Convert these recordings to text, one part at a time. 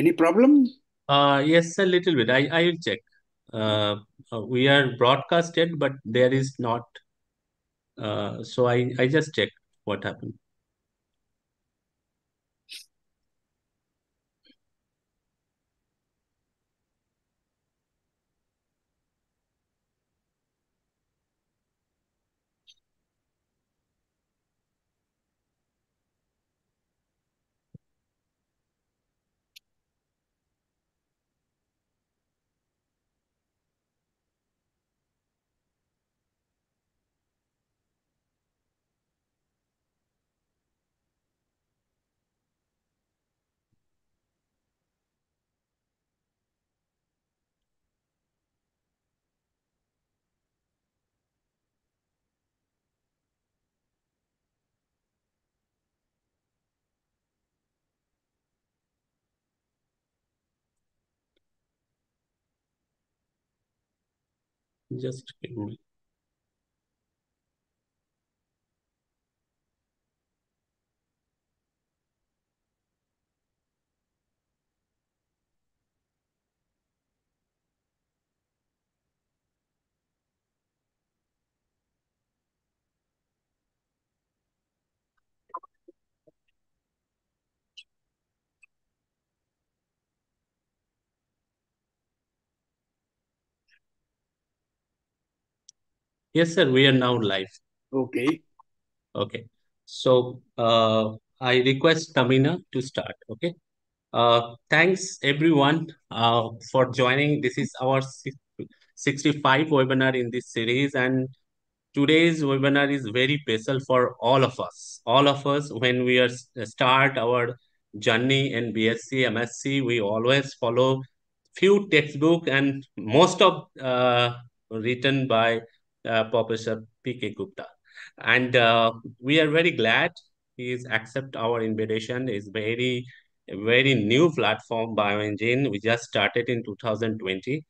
Any problem? Uh, yes, a little bit. I, I will check. Uh, uh, we are broadcasted, but there is not. Uh, so I, I just checked what happened. Just Yes, sir. We are now live. Okay. Okay. So uh, I request Tamina to start. Okay. Uh, thanks everyone uh, for joining. This is our 65 webinar in this series, and today's webinar is very special for all of us. All of us, when we are start our journey in BSc, MSc, we always follow few textbook and most of uh, written by uh, Professor P.K. Gupta. And uh, we are very glad he is accept our invitation. It's very, very new platform, Bioingene. We just started in 2020.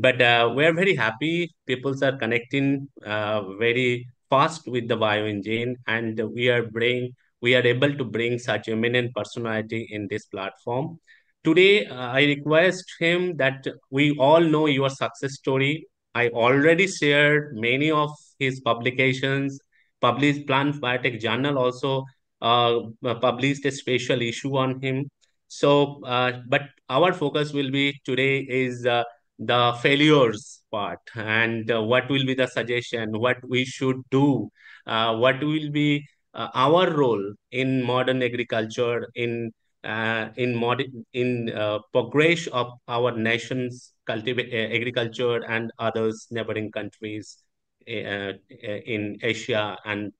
But uh, we're very happy. People are connecting uh, very fast with the Bioingene, and we are bring we are able to bring such eminent personality in this platform. Today, uh, I request him that we all know your success story. I already shared many of his publications. Published Plant Biotech Journal also uh, published a special issue on him. So, uh, but our focus will be today is uh, the failures part and uh, what will be the suggestion, what we should do, uh, what will be uh, our role in modern agriculture, in uh, in mod in uh, progress of our nation's cultivate uh, agriculture and others neighboring countries uh, in Asia and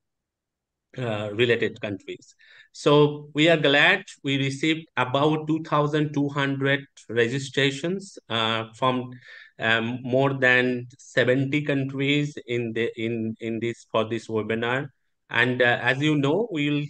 uh, related countries. So we are glad we received about 2,200 registrations uh, from um, more than 70 countries in the in in this for this webinar. And uh, as you know, we will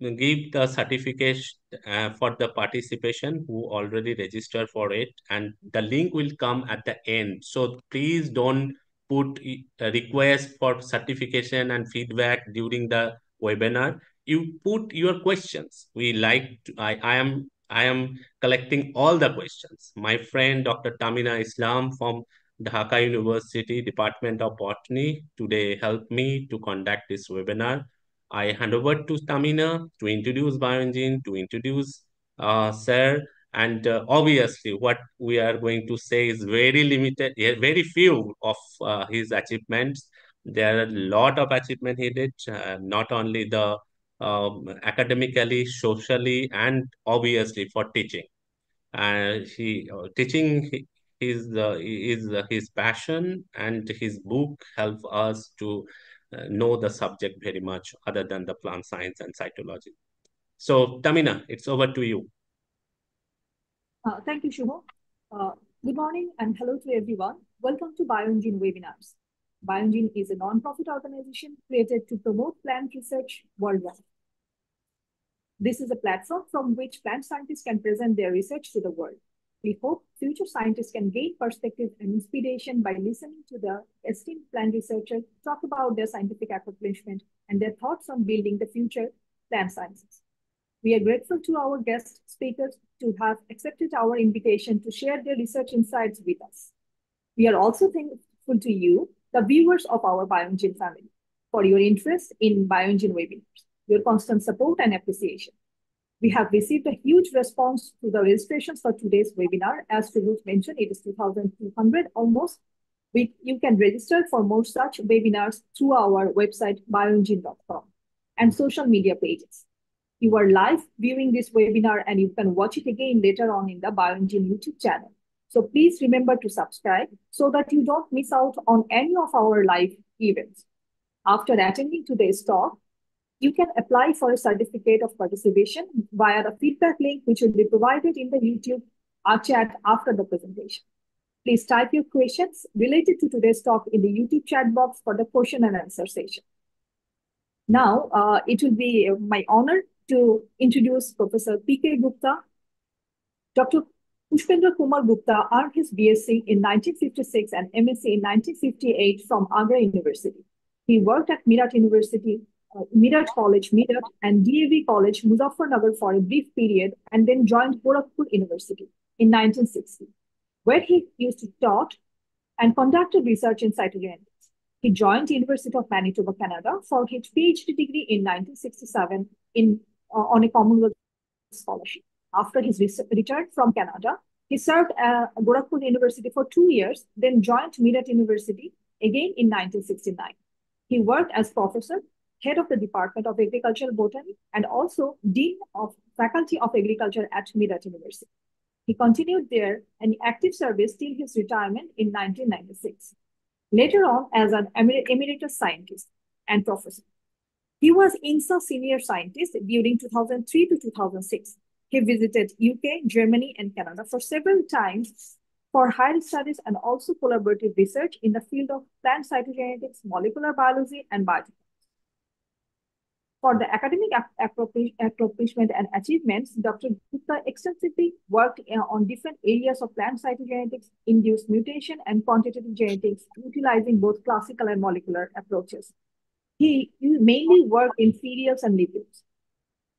give the certificate uh, for the participation who already registered for it, and the link will come at the end. So please don't put a request for certification and feedback during the webinar. You put your questions. We like to, i i am i am collecting all the questions. My friend dr tamina islam from dhaka university department of botany today helped me to conduct this webinar i hand over to tamina to introduce bioingene to introduce uh, sir and uh, obviously what we are going to say is very limited very few of uh, his achievements there are a lot of achievement he did, uh, not only the um, academically, socially, and obviously for teaching. And he uh, teaching is uh, is his passion, and his book help us to know the subject very much, other than the plant science and cytology. So, Tamina, it's over to you. Uh, thank you, Shubho. Uh, good morning and hello to everyone. Welcome to Bioingene webinars. Bioingene is a non-profit organization created to promote plant research worldwide. This is a platform from which plant scientists can present their research to the world. We hope future scientists can gain perspective and inspiration by listening to the esteemed plant researchers talk about their scientific accomplishment and their thoughts on building the future plant sciences. We are grateful to our guest speakers to have accepted our invitation to share their research insights with us. We are also thankful to you, the viewers of our Bioingene family, for your interest in Bioingene webinars, your constant support and appreciation. We have received a huge response to the registrations for today's webinar. As Ruth mentioned, it is 2,200 almost. We, you can register for more such webinars through our website, bioingene.com, and social media pages. You are live viewing this webinar and you can watch it again later on in the Bioingene YouTube channel. So please remember to subscribe so that you don't miss out on any of our live events. After attending today's talk, you can apply for a certificate of participation via the feedback link which will be provided in the YouTube uh, chat after the presentation. Please type your questions related to today's talk in the YouTube chat box for the question and answer session. Now, uh, it will be my honor to introduce Professor P.K. Gupta. Dr. Pushpendra Kumar Gupta earned his BSc in 1956 and MSc in 1958 from Agra University. He worked at Meerut University, uh, Meerut College, Meerut, and DAV College, Muzaffarnagar for a brief period, and then joined Gorakhpur University in 1960, where he used to taught and conducted research in cytogenetics. He joined the University of Manitoba, Canada, for his PhD degree in 1967 in uh, on a Commonwealth scholarship. After his return from Canada, he served at Gorakhpur University for two years, then joined Meerut University again in 1969. He worked as professor, head of the Department of Agricultural Botany, and also Dean of Faculty of Agriculture at Meerut University. He continued there an active service till his retirement in 1996. Later on, as an emeritus scientist and professor. He was INSA senior scientist during 2003 to 2006. He visited UK, Germany, and Canada for several times for higher studies and also collaborative research in the field of plant cytogenetics, molecular biology, and biotechnology. For the academic accomplishment and achievements, Dr. Gupta extensively worked on different areas of plant cytogenetics, induced mutation, and quantitative genetics, utilizing both classical and molecular approaches. He mainly worked in cereals and lipids.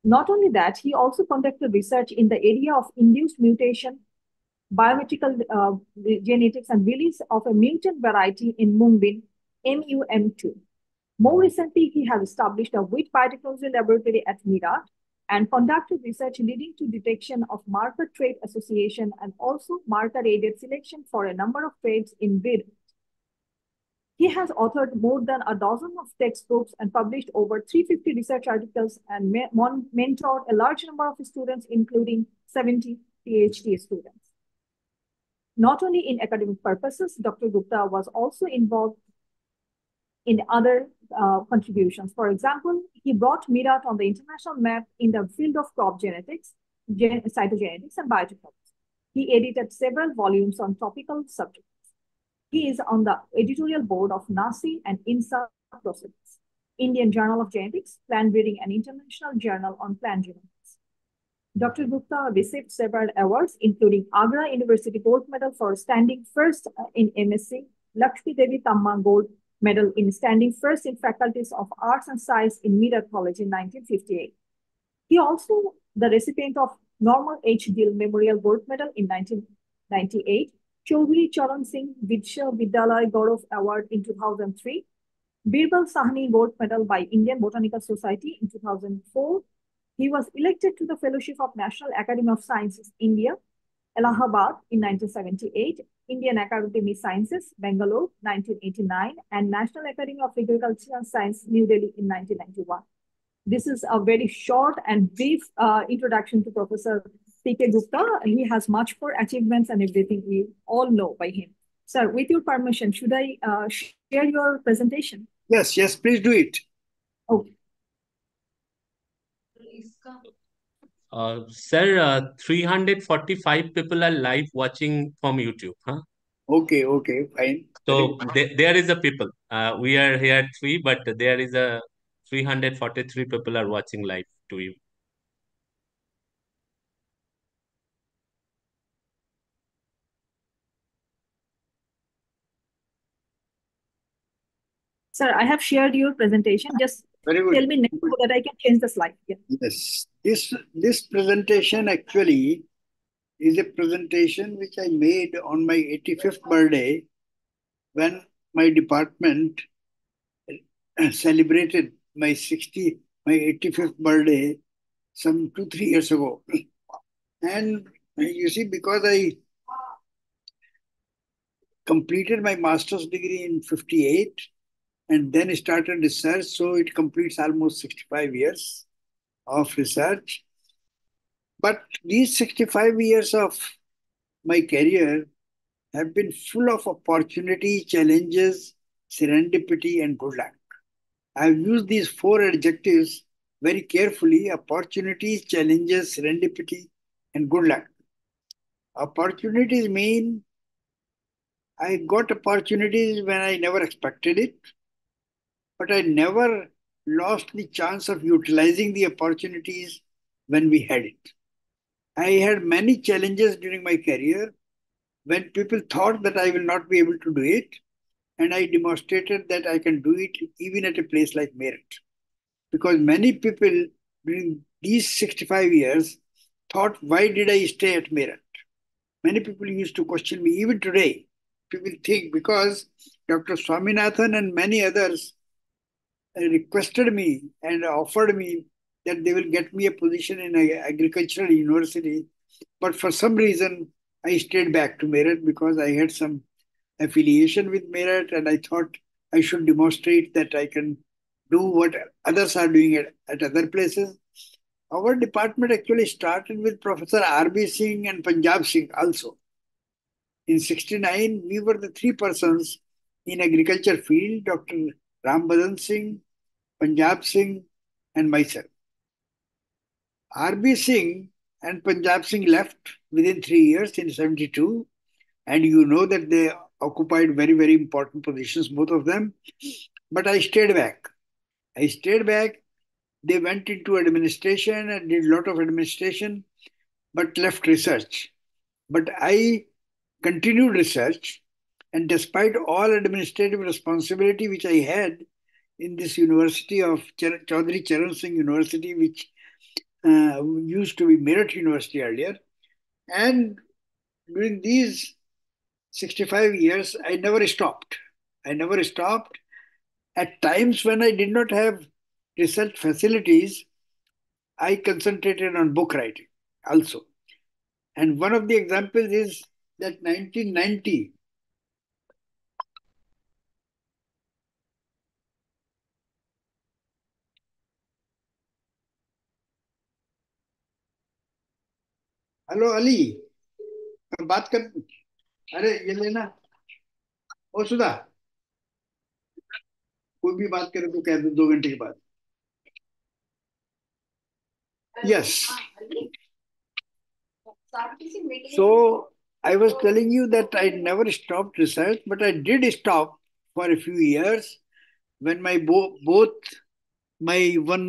Not only that, he also conducted research in the area of induced mutation, biometrical uh, genetics, and release of a mutant variety in mung bean, MUM2. More recently, he has established a wheat biotechnology laboratory at Meerut and conducted research leading to detection of marker trait association and also marker-aided selection for a number of traits in wheat. He has authored more than a dozen of textbooks and published over 350 research articles and mentored a large number of students, including 70 PhD students. Not only in academic purposes, Dr. Gupta was also involved in other uh, contributions. For example, he brought Meerut on the international map in the field of crop genetics, gen cytogenetics, and biotechnology. He edited several volumes on topical subjects. He is on the editorial board of NASI and INSA Proceedings, Indian Journal of Genetics, Plant Breeding, and International Journal on Plant Genomics. Dr. Gupta received several awards, including Agra University Gold Medal for standing first in MSc, Lakshmi Devi Tamma Gold Medal in standing first in faculties of arts and science in Meerut College in 1958. He also the recipient of Norman H. Gill Memorial Gold Medal in 1998, Chaudhary Charan Singh Vidya Vidyalaya Gaurav Award in 2003, Birbal Sahni Gold Medal by Indian Botanical Society in 2004. He was elected to the Fellowship of National Academy of Sciences, India, Allahabad in 1978 Indian Academy of Sciences, Bangalore, 1989, and National Academy of Agriculture and Science, New Delhi in 1991. This is a very short and brief uh, introduction to Professor P.K. Gupta. He has much more achievements and everything we all know by him. Sir, with your permission, should I uh, share your presentation? Yes, yes, please do it. Okay. Uh, sir, uh, 345 people are live watching from YouTube. Huh? Okay, okay, fine. So th there is a people. Uh, we are here three, but there is a 343 people are watching live to you. Sir, I have shared your presentation. Just Very good. tell me next so that I can change the slide. Yeah. Yes. This this presentation actually is a presentation which I made on my 85th birthday when my department celebrated my 60 my 85th birthday some two three years ago and you see because i completed my master's degree in 58 and then started research so it completes almost 65 years of research. But these 65 years of my career have been full of opportunity challenges serendipity and good luck. I've used these four adjectives very carefully opportunities, challenges, serendipity, and good luck. Opportunities mean I got opportunities when I never expected it, but I never lost the chance of utilizing the opportunities when we had it. I had many challenges during my career when people thought that I will not be able to do it, and I demonstrated that I can do it even at a place like Meerut. Because many people during these 65 years thought, why did I stay at Meerut? Many people used to question me, even today. People think because Dr. Swaminathan and many others requested me and offered me that they will get me a position in an agricultural university. But for some reason, I stayed back to Meerut because I had some affiliation with Meerut, and I thought I should demonstrate that I can do what others are doing at, at other places. Our department actually started with Professor R.B. Singh and Punjab Singh also. In 69, we were the three persons in agriculture field, Dr. Ram Badan Singh, Punjab Singh, and myself. R.B. Singh and Punjab Singh left within three years in 72, and you know that they occupied very, very important positions, both of them. But I stayed back. I stayed back. They went into administration and did a lot of administration, but left research. But I continued research, and despite all administrative responsibility which I had in this university of Ch- Chaudhry Charan Singh University, which uh, used to be Meerut University earlier, and during these 65 years, I never stopped. I never stopped. At times when I did not have research facilities, I concentrated on book writing also. And one of the examples is that 1990, hello Ali बात कर अरे ये लेना ओ सुधा कोई भी बात करे तो कह दो दो घंटे के बाद। Yes so I was telling you that I never stop research but I did stop for a few years when my both my one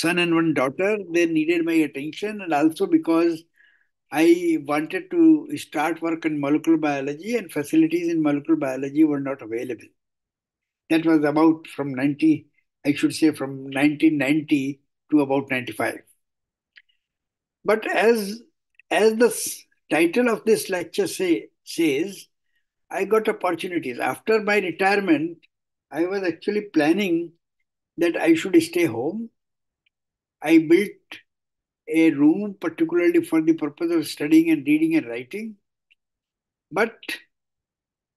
son and one daughter they needed my attention and also because I wanted to start work in molecular biology, and facilities in molecular biology were not available. That was about from 90, I should say from 1990 to about 95. But as as the title of this lecture say, says, I got opportunities. After my retirement, I was actually planning that I should stay home. I built a room particularly for the purpose of studying and reading and writing, but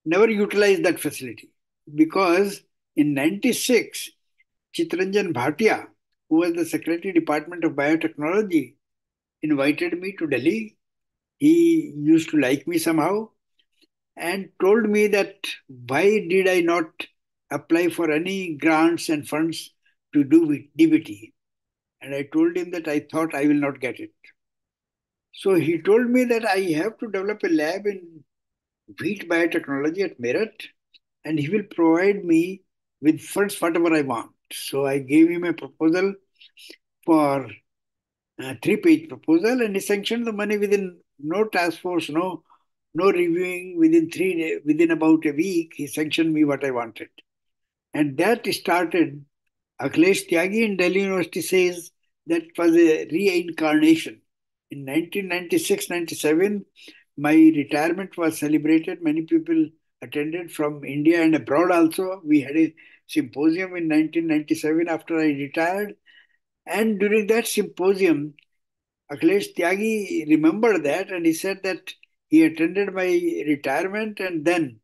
never utilized that facility because in 96, Chitranjan Bhatia, who was the Secretary Department of Biotechnology, invited me to Delhi. He used to like me somehow and told me that why did I not apply for any grants and funds to do with DBT? And I told him that I thought I will not get it. So he told me that I have to develop a lab in wheat biotechnology at Meerut and he will provide me with funds whatever I want. So I gave him a proposal for a three-page proposal, and he sanctioned the money within no task force, no no reviewing. Within three within about a week, he sanctioned me what I wanted. And that started, Akhilesh Tyagi in Delhi University says that was a reincarnation. In 1996-97, my retirement was celebrated. Many people attended from India and abroad also. We had a symposium in 1997 after I retired. And during that symposium, Akhilesh Tyagi remembered that and he said that he attended my retirement and then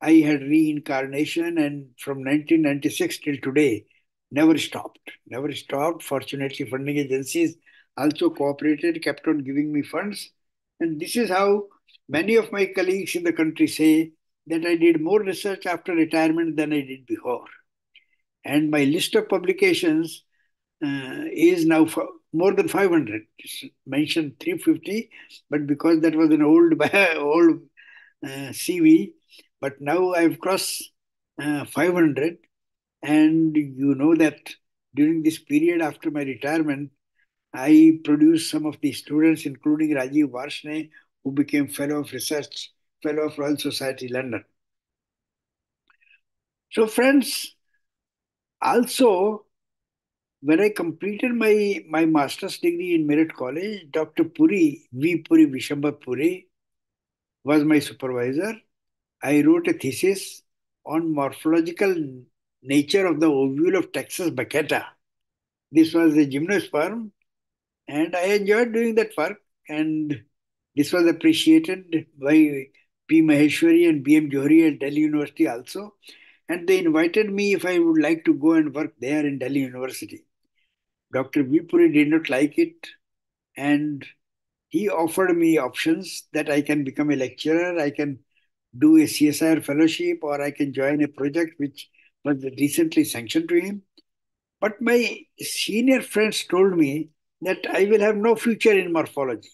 I had reincarnation and from 1996 till today, never stopped, never stopped. Fortunately, funding agencies also cooperated, kept on giving me funds. And this is how many of my colleagues in the country say that I did more research after retirement than I did before. And my list of publications uh, is now more than 500. It's mentioned 350, but because that was an old, old uh, CV, but now I've crossed uh, 500. And you know that during this period after my retirement, I produced some of the students, including Rajiv Varshney, who became Fellow of Research, Fellow of Royal Society, London. So, friends, also, when I completed my, my master's degree in Meerut College, Dr. Puri, V. Puri Vishambar Puri, was my supervisor. I wrote a thesis on morphological nature of the ovule of Taxus baccata. This was a gymnosperm, and I enjoyed doing that work. And this was appreciated by P. Maheshwari and B. M. Johri at Delhi University also. And they invited me if I would like to go and work there in Delhi University. Dr. V. Puri did not like it, and he offered me options that I can become a lecturer, I can do a CSIR fellowship or I can join a project which was recently sanctioned to him. But my senior friends told me that I will have no future in morphology.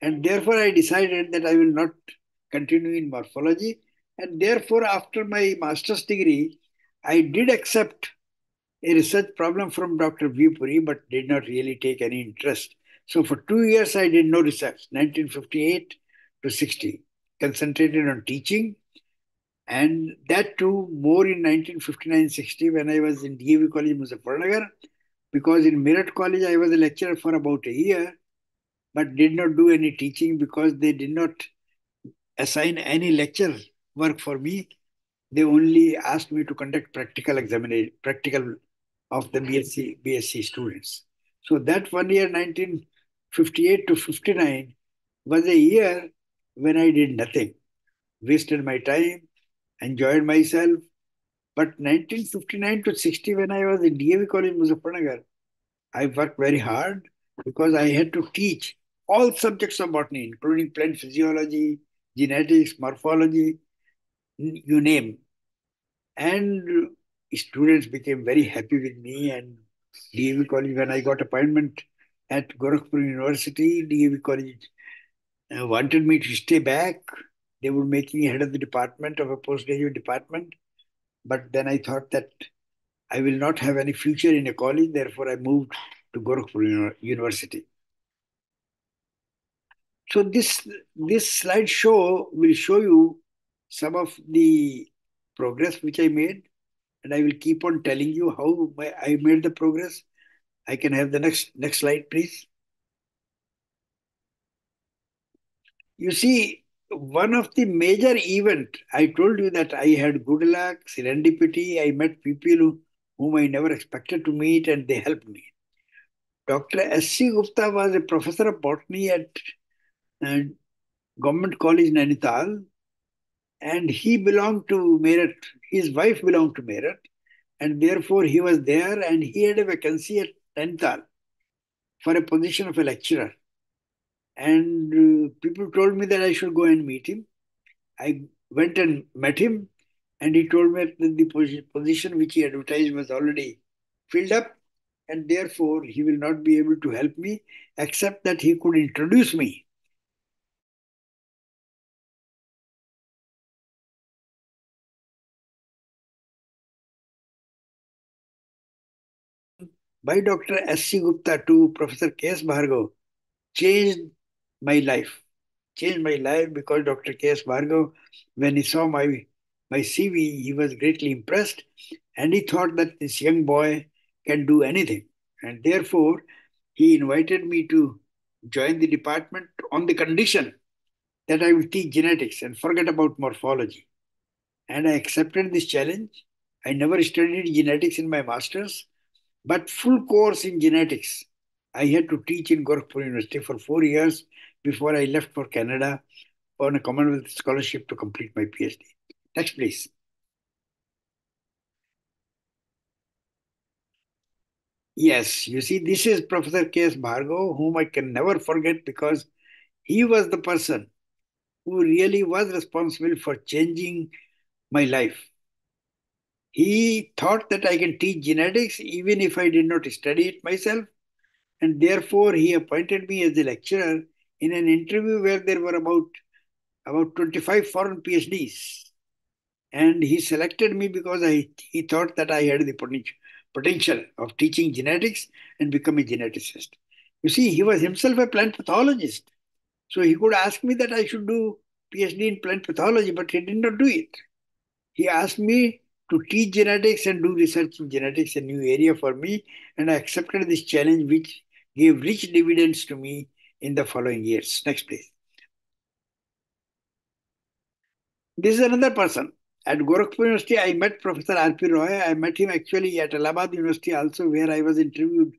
And therefore, I decided that I will not continue in morphology. And therefore, after my master's degree, I did accept a research problem from Dr. V. Puri, but did not really take any interest. So for two years, I did no research, 1958 to 60 concentrated on teaching. And that too, more in 1959-60 when I was in DAV College, Muzaffarnagar, because in Meerut College, I was a lecturer for about a year, but did not do any teaching because they did not assign any lecture work for me. They only asked me to conduct practical examination, practical of the BSc, BSc students. So that one year, 1958 to 59, was a year when I did nothing, wasted my time, enjoyed myself. But 1959 to 60, when I was in DAV College, Muzaffarnagar, I worked very hard because I had to teach all subjects of botany, including plant physiology, genetics, morphology, you name. And students became very happy with me and DAV College, when I got appointment at Gorakhpur University, DAV College uh, wanted me to stay back. They make me head of the department of a postgraduate department. But then I thought that I will not have any future in a college. Therefore, I moved to Gorakhpur University. So this, this slide show will show you some of the progress which I made. And I will keep on telling you how I made the progress. I can have the next next slide, please. You see, one of the major event, I told you that I had good luck, serendipity. I met people whom I never expected to meet and they helped me. Dr. S.C. Gupta was a professor of botany at uh, Government College Nainital and he belonged to Meerut. His wife belonged to Meerut and therefore he was there and he had a vacancy at Nainital for a position of a lecturer. And uh, people told me that I should go and meet him. I went and met him, and he told me that the position which he advertised was already filled up, and therefore he will not be able to help me, except that he could introduce me. By Dr. S.C. Gupta to Professor K.S. Bhargav changed my life, changed my life because Dr. K.S. Bhargav, when he saw my, my CV, he was greatly impressed And he thought that this young boy can do anything. And therefore, he invited me to join the department on the condition that I will teach genetics and forget about morphology. And I accepted this challenge. I never studied genetics in my master's, but full course in genetics. I had to teach in Gorakhpur University for four years before I left for Canada on a Commonwealth scholarship to complete my PhD. Next, please. Yes, you see, this is Professor K.S. Bhargava, whom I can never forget because he was the person who really was responsible for changing my life. He thought that I can teach genetics even if I did not study it myself, and therefore he appointed me as a lecturer in an interview where there were about about 25 foreign PhDs. And he selected me because I, he thought that I had the potential of teaching genetics and become a geneticist. You see, he was himself a plant pathologist. So he could ask me that I should do PhD in plant pathology, but he did not do it. He asked me to teach genetics and do research in genetics, a new area for me, and I accepted this challenge, which gave rich dividends to me in the following years. Next, please. This is another person. At Gorakhpur University, I met Professor R.P. Roy. I met him actually at Allahabad University also, where I was interviewed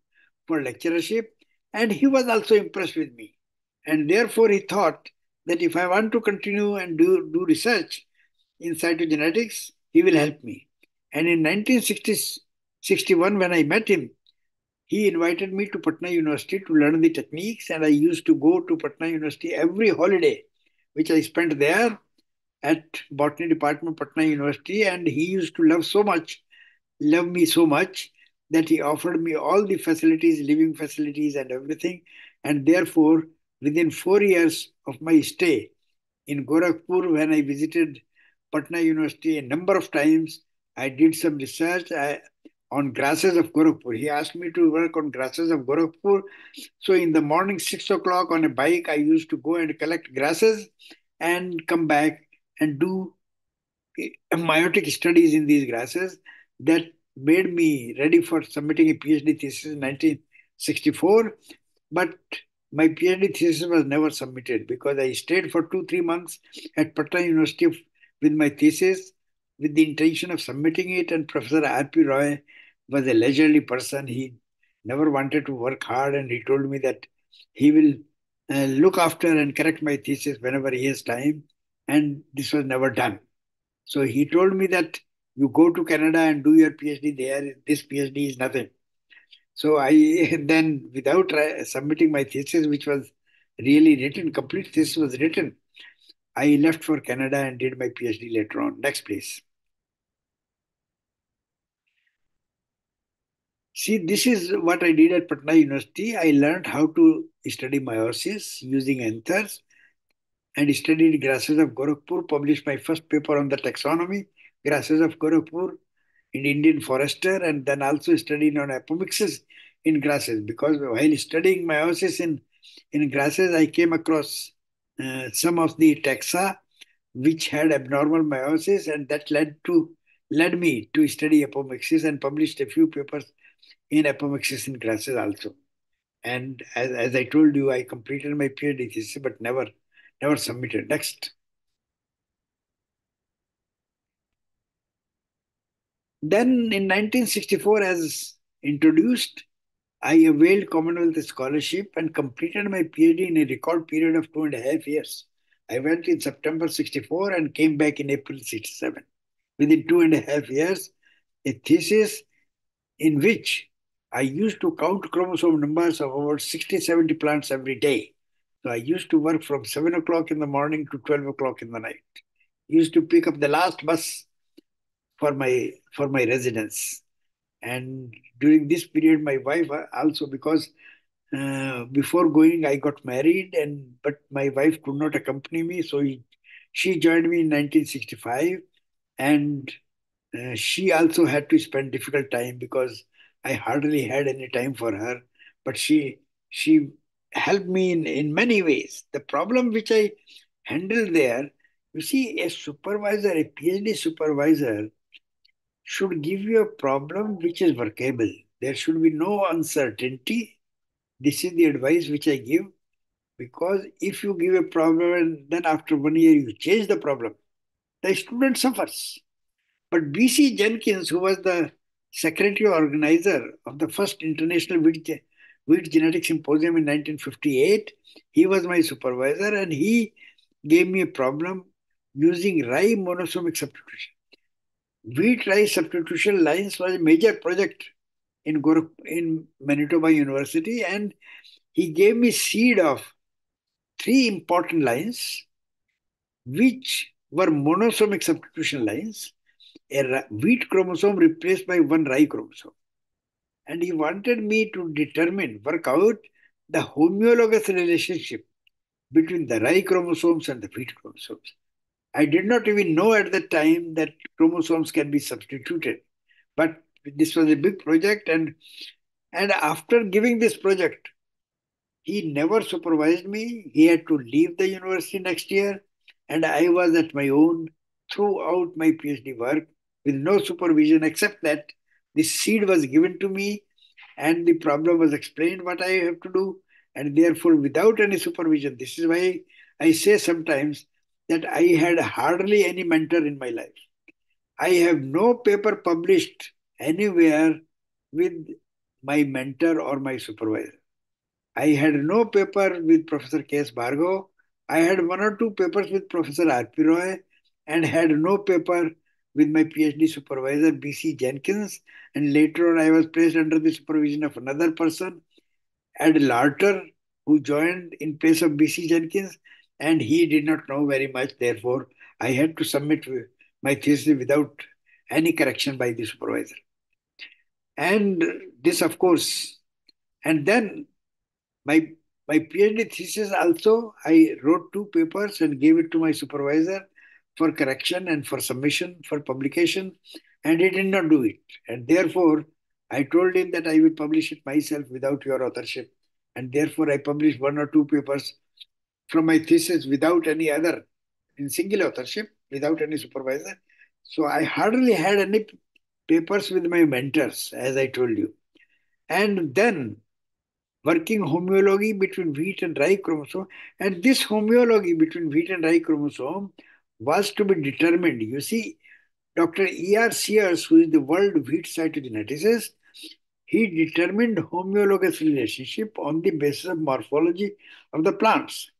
for lecturership. And he was also impressed with me. And therefore, he thought that if I want to continue and do, do research in cytogenetics, he will help me. And in 1961, when I met him, he invited me to Patna University to learn the techniques. And I used to go to Patna University every holiday, which I spent there at botany department patna university and he used to love so much love me so much that he offered me all the facilities living facilities and everything and therefore within 4 years of my stay in gorakhpur when i visited patna university a number of times i did some research I, on grasses of Gorakhpur. He asked me to work on grasses of Gorakhpur. So in the morning, six o'clock on a bike, I used to go and collect grasses and come back and do eh, meiotic studies in these grasses that made me ready for submitting a PhD thesis in 1964. But my PhD thesis was never submitted because I stayed for two, three months at Patna University with my thesis with the intention of submitting it. And Professor R.P. Roy was a leisurely person. He never wanted to work hard, and he told me that he will uh, look after and correct my thesis whenever he has time and this was never done. So he told me that you go to Canada and do your PhD there. This PhD is nothing. So I then, without submitting my thesis, which was really written, complete thesis was written, I left for Canada and did my PhD later on. Next, please. See, this is what I did at Patna University. I learned how to study meiosis using anthers and studied grasses of Gorakhpur, published my first paper on the taxonomy, grasses of Gorakhpur in Indian Forester, and then also studied on apomixis in grasses because while studying meiosis in, in grasses, I came across uh, some of the taxa which had abnormal meiosis, and that led to led me to study apomixis and published a few papers in apomixis in grasses also. And as, as I told you, I completed my PhD thesis, but never never submitted. Next. Then in 1964, as introduced, I availed Commonwealth Scholarship and completed my PhD in a record period of two and a half years. I went in September 64 and came back in April 67. Within two and a half years, a thesis in which I used to count chromosome numbers of about 60, 70 plants every day. So I used to work from 7 o'clock in the morning to 12 o'clock in the night. Used to pick up the last bus for my for my residence. And during this period, my wife uh, also, because uh, before going, I got married, and but my wife could not accompany me, so he, she joined me in 1965, and uh, she also had to spend difficult time because I hardly had any time for her. But she she helped me in, in many ways. The problem which I handled there, you see, a supervisor, a PhD supervisor, should give you a problem which is workable. There should be no uncertainty. This is the advice which I give because if you give a problem and then after one year you change the problem, the student suffers. But B.C. Jenkins, who was the secretary organizer of the first International Wheat, Wheat Genetic Symposium in 1958, he was my supervisor and he gave me a problem using rye monosomic substitution. Wheat rice substitution lines was a major project in in Manitoba University, and he gave me seed of three important lines, which were monosomic substitution lines, a wheat chromosome replaced by one rye chromosome. And he wanted me to determine, work out the homologous relationship between the rye chromosomes and the wheat chromosomes. I did not even know at the time that chromosomes can be substituted. But this was a big project, and, and after giving this project, he never supervised me. He had to leave the university next year, and I was at my own throughout my PhD work with no supervision except that the seed was given to me and the problem was explained what I have to do, and therefore without any supervision. This is why I say sometimes that I had hardly any mentor in my life. I have no paper published anywhere with my mentor or my supervisor. I had no paper with Professor K.S. Bhargav. I had one or two papers with Professor R.P. Roy and had no paper with my PhD supervisor, B.C. Jenkins. And later on, I was placed under the supervision of another person, Ed Larter, who joined in place of B.C. Jenkins. And he did not know very much. Therefore, I had to submit my thesis without any correction by the supervisor. And this, of course, and then my my PhD thesis also, I wrote two papers and gave it to my supervisor for correction and for submission for publication, and he did not do it. And therefore, I told him that I will publish it myself without your authorship. And therefore, I published one or two papers from my thesis without any other, in single authorship, without any supervisor. So I hardly had any papers with my mentors, as I told you. And then working homology between wheat and rye chromosome. And this homology between wheat and rye chromosome was to be determined. You see, Dr. E.R. Sears, who is the world wheat cytogeneticist, he determined homologous relationship on the basis of morphology of the plants.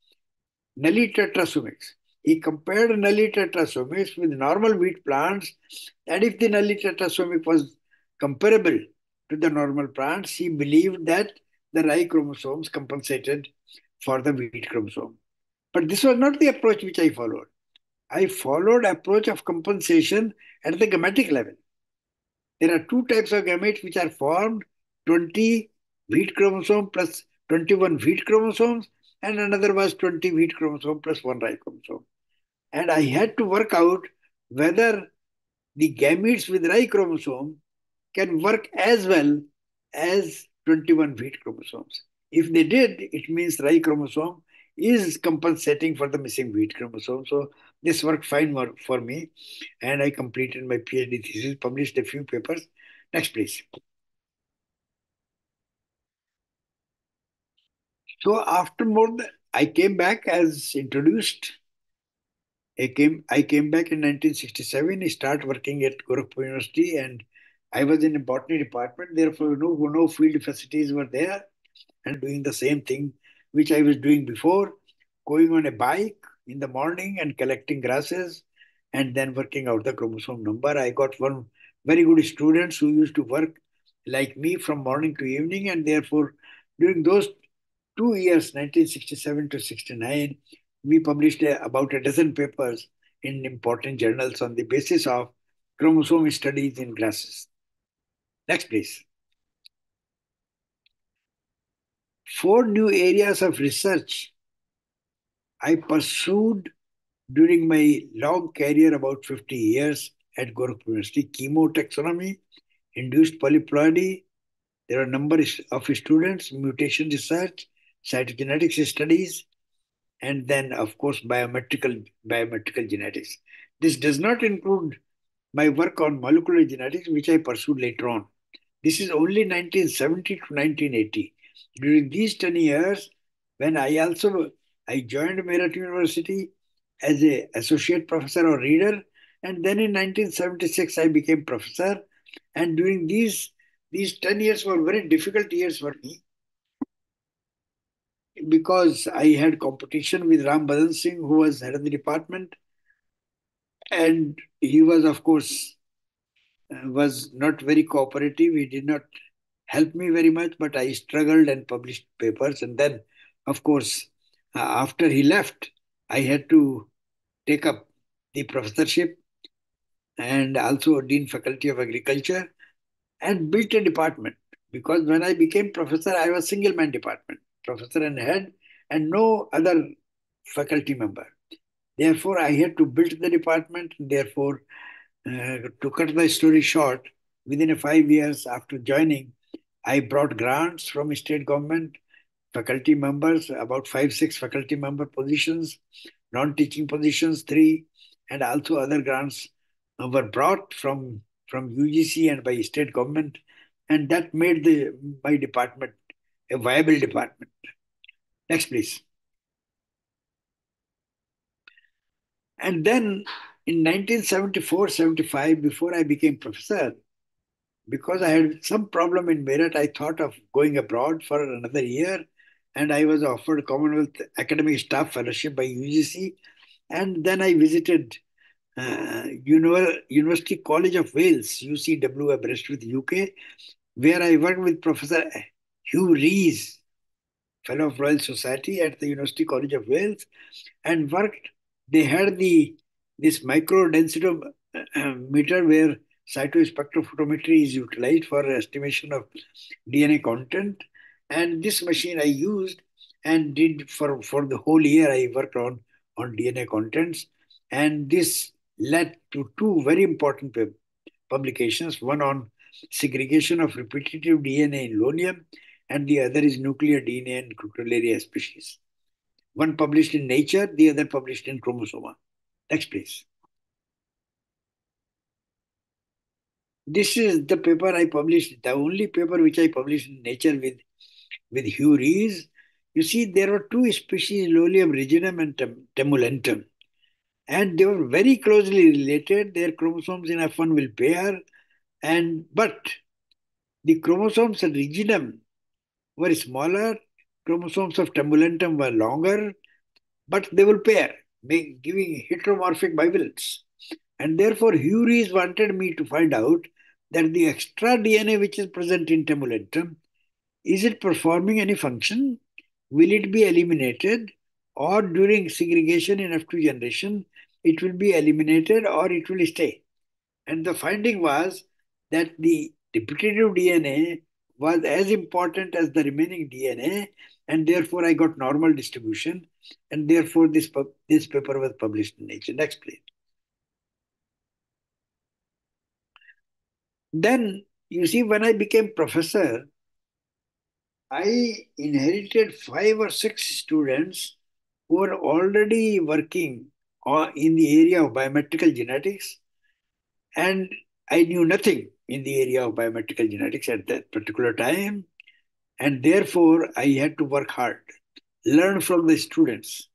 Null tetrasomics. He compared null tetrasomics with normal wheat plants, and if the null tetrasomic was comparable to the normal plants, he believed that the rye chromosomes compensated for the wheat chromosome. But this was not the approach which I followed. I followed approach of compensation at the gametic level. There are two types of gametes which are formed, 20 wheat chromosome plus 21 wheat chromosomes, and another was 20 wheat chromosome plus one rye chromosome. And I had to work out whether the gametes with rye chromosome can work as well as 21 wheat chromosomes. If they did, it means rye chromosome is compensating for the missing wheat chromosome. So this worked fine for me. And I completed my PhD thesis, published a few papers. Next, please. So after more I came back as introduced. I came, I came back in 1967. I started working at Gorakhpur University and I was in the botany department, therefore no, no field facilities were there and doing the same thing which I was doing before, going on a bike in the morning and collecting grasses and then working out the chromosome number. I got one very good students who used to work like me from morning to evening and therefore during those two years, 1967 to 69, we published a, about a dozen papers in important journals on the basis of chromosome studies in grasses. Next, please. Four new areas of research I pursued during my long career, about 50 years at Gorakhpur University, chemotaxonomy, induced polyploidy. There are a number of students, mutation research, cytogenetics studies, and then, of course, biometrical, biometrical genetics. This does not include my work on molecular genetics, which I pursued later on. This is only 1970 to 1980. During these 10 years, when I also I joined Meerut University as a associate professor or reader, and then in 1976 I became professor. And during these these 10 years were very difficult years for me because I had competition with Ram Badan Singh, who was head of the department. And he was, of course, uh, was not very cooperative. He did not help me very much, but I struggled and published papers. And then, of course, uh, after he left, I had to take up the professorship and also Dean Faculty of Agriculture and built a department. Because when I became professor, I was single man department, professor and head, and no other faculty member. Therefore, I had to build the department. Therefore, uh, to cut the story short, within five years after joining, I brought grants from state government, faculty members, about five, six faculty member positions, non-teaching positions, three, and also other grants were brought from, from UGC and by state government. And that made the my department a viable department. Next, please. And then in 1974 75, before I became professor, because I had some problem in Meerut, I thought of going abroad for another year. And I was offered Commonwealth Academic Staff Fellowship by UGC. And then I visited uh, University College of Wales, UCW, Aberystwyth, UK, where I worked with Professor Hugh Rees, Fellow of Royal Society at the University College of Wales, and worked. They had the this micro densitometer where cytospectrophotometry is utilized for estimation of DNA content. And this machine I used and did for, for the whole year I worked on, on DNA contents. And this led to two very important publications, one on segregation of repetitive DNA in Lolium, and the other is nuclear DNA in Crotalaria species. One published in Nature, the other published in Chromosoma. Next, please. This is the paper I published, the only paper which I published in Nature with, with Hugh Rees. You see, there were two species, Lolium rigidum and temulentum. And they were very closely related. Their chromosomes in F1 will pair. And but the chromosomes of rigidum were smaller, chromosomes of temulentum were longer, but they will pair giving heteromorphic bivalents. And therefore, Hugh Rees wanted me to find out that the extra DNA which is present in temulentum, is it performing any function? Will it be eliminated? Or during segregation in F2 generation, it will be eliminated or it will stay. And the finding was that the repetitive DNA was as important as the remaining DNA, and therefore I got normal distribution, and therefore this, this paper was published in Nature. Next, please. Then, you see, when I became professor, I inherited five or six students who were already working uh, in the area of biometrical genetics, and I knew nothing in the area of biometrical genetics at that particular time. And therefore, I had to work hard, learn from the students.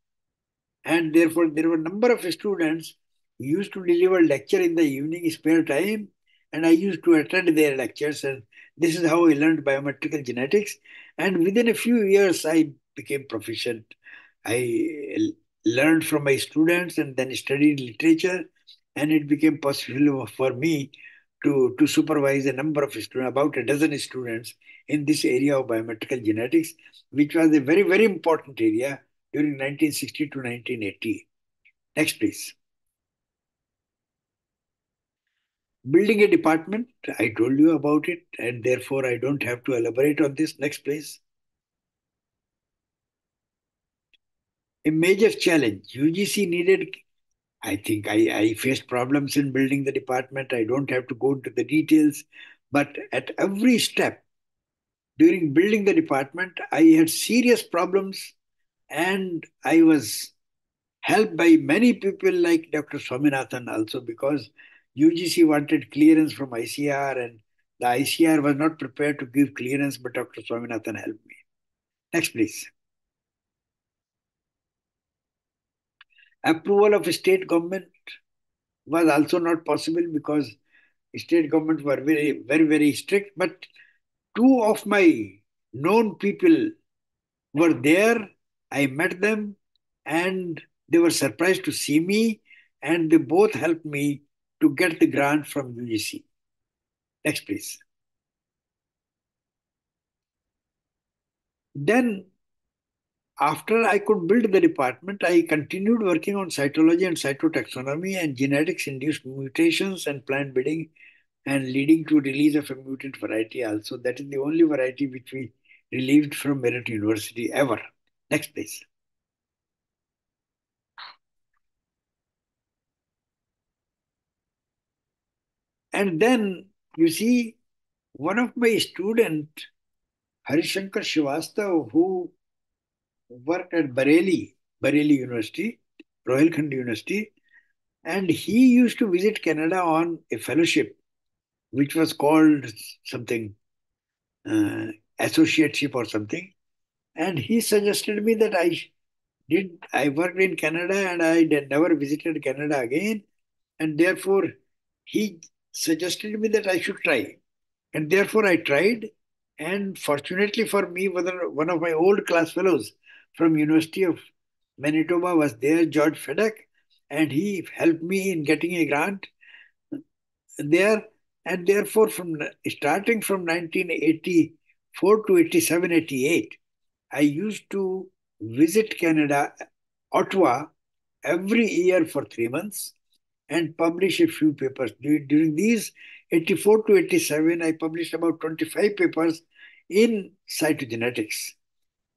And therefore, there were a number of students who used to deliver lecture in the evening spare time. And I used to attend their lectures. And this is how I learned biometrical genetics. And within a few years, I became proficient. I learned from my students and then studied literature. And it became possible for me to, to supervise a number of students, about a dozen students in this area of biometrical genetics, which was a very, very important area during 1960 to 1980. Next, please. Building a department, I told you about it, and therefore I don't have to elaborate on this. Next, please. A major challenge. UGC needed I think I, I faced problems in building the department. I don't have to go into the details. But at every step during building the department, I had serious problems and I was helped by many people like Dr. Swaminathan also because UGC wanted clearance from ICAR, and the ICAR was not prepared to give clearance, but Dr. Swaminathan helped me. Next, please. Approval of state government was also not possible because state government were very, very, very strict. But two of my known people were there. I met them and they were surprised to see me and they both helped me to get the grant from UGC. Next, please. Then, after I could build the department, I continued working on cytology and cytotaxonomy and genetics induced mutations and plant breeding and leading to release of a mutant variety also. That is the only variety which we relieved from Meerut University ever. Next, please. And then you see, one of my student, Harishankar Srivastav, who worked at Bareilly, Bareilly University, Rohilkhand University, and he used to visit Canada on a fellowship, which was called something uh, associateship or something. And he suggested me that I did. I worked in Canada and I never visited Canada again, and therefore he suggested me that I should try. And therefore I tried. And fortunately for me, one of my old class fellows from University of Manitoba was there, George Fedak, and he helped me in getting a grant there. And therefore, from starting from 1984 to 87, 88, I used to visit Canada, Ottawa, every year for three months and publish a few papers. During these 84 to 87, I published about 25 papers in cytogenetics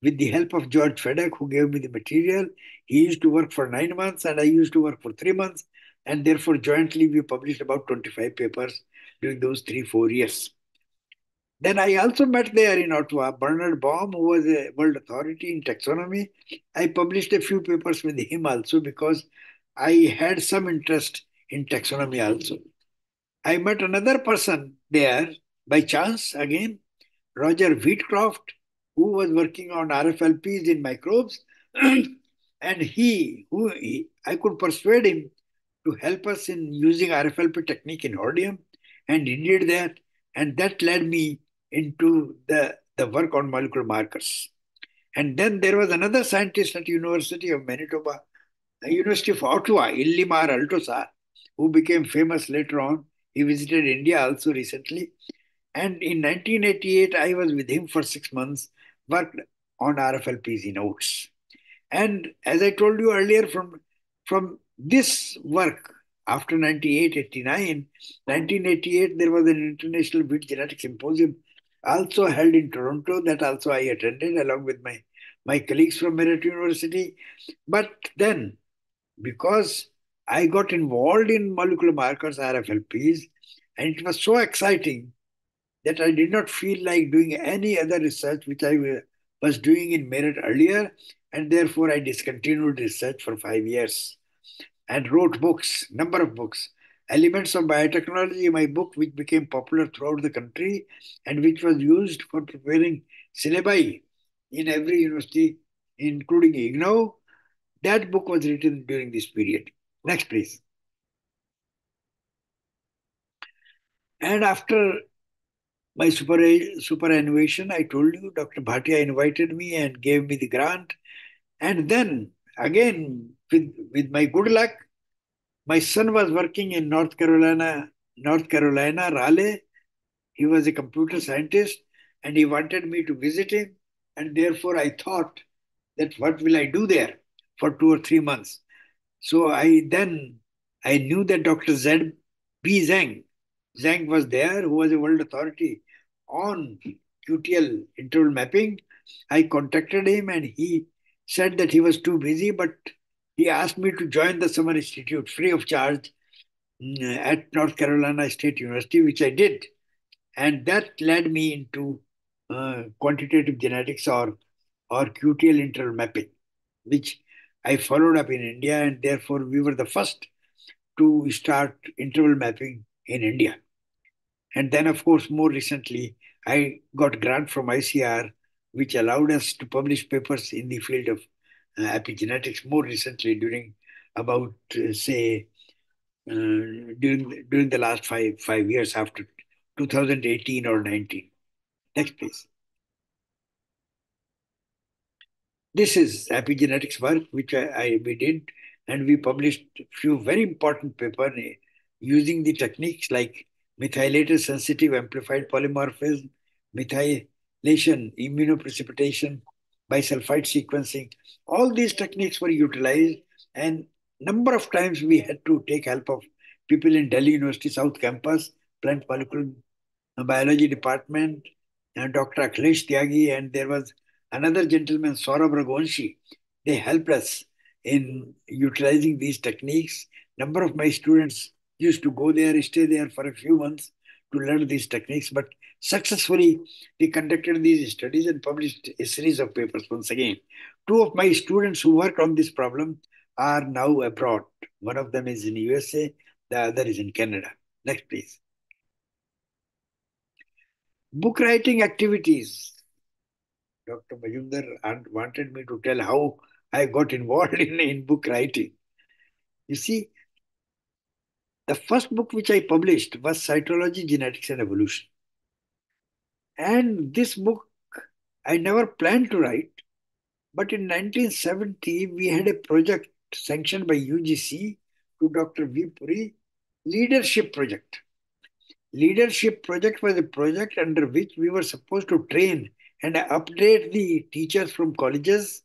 with the help of George Fedak, who gave me the material. He used to work for nine months and I used to work for three months. And therefore, jointly, we published about 25 papers during those three, four years. Then I also met there in Ottawa Bernard Baum, who was a world authority in taxonomy. I published a few papers with him also because I had some interest in taxonomy also. I met another person there by chance again, Roger Wheatcroft, who was working on RFLPs in microbes. and he, who he, I could persuade him to help us in using RFLP technique in Hordeum, and he did that. And that led me into the, the work on molecular markers. And then there was another scientist at University of Manitoba University of Ottawa, Illimar Altosaar, who became famous later on. He visited India also recently. And in 1988, I was with him for six months, worked on RFLPs in oats. And as I told you earlier, from, from this work, after 98, 89, 1988, there was an International Wheat Genetic Symposium also held in Toronto that also I attended along with my, my colleagues from Meerut University. But then because I got involved in molecular markers, RFLPs, and it was so exciting that I did not feel like doing any other research which I was doing in Meerut earlier, and therefore I discontinued research for five years and wrote books, number of books. Elements of Biotechnology, my book, which became popular throughout the country and which was used for preparing syllabi in every university, including IGNOU that book was written during this period. Next, please. And after my super, superannuation, I told you, Dr. Bhatia invited me and gave me the grant. And then again, with, with my good luck, my son was working in North Carolina, North Carolina, Raleigh. He was a computer scientist and he wanted me to visit him. And therefore I thought that what will I do there? For two or three months. So I then I knew that Dr. Z. B. Zeng, Zeng was there, who was a world authority on QTL interval mapping. I contacted him and he said that he was too busy, but he asked me to join the Summer Institute free of charge mm, at North Carolina State University, which I did. And that led me into uh, quantitative genetics or, or QTL interval mapping, which I followed up in India, and therefore we were the first to start interval mapping in India. And then, of course, more recently, I got grant from ICAR, which allowed us to publish papers in the field of uh, epigenetics more recently during about, uh, say, uh, during, during the last five, five years after 2018 or 19. Next, please. This is epigenetics work, which I, I, we did, and we published a few very important papers eh, using the techniques like methylated sensitive amplified polymorphism, methylation, immunoprecipitation, bisulfite sequencing. All these techniques were utilized, and number of times we had to take help of people in Delhi University South Campus, plant molecular biology department, and Dr. Akhilesh Tyagi, and there was another gentleman, Saurabh Raghuvanshi. They helped us in utilizing these techniques. Number of my students used to go there, stay there for a few months to learn these techniques, but successfully we conducted these studies and published a series of papers once again. Two of my students who worked on this problem are now abroad. One of them is in USA, the other is in Canada. Next, please. Book writing activities. Dr. Majumdar wanted me to tell how I got involved in, in book writing. You see, the first book which I published was Cytology, Genetics and Evolution. And this book I never planned to write, but in 1970 we had a project sanctioned by UGC to Dr. V. Puri, Leadership Project. Leadership Project was a project under which we were supposed to train and I update the teachers from colleges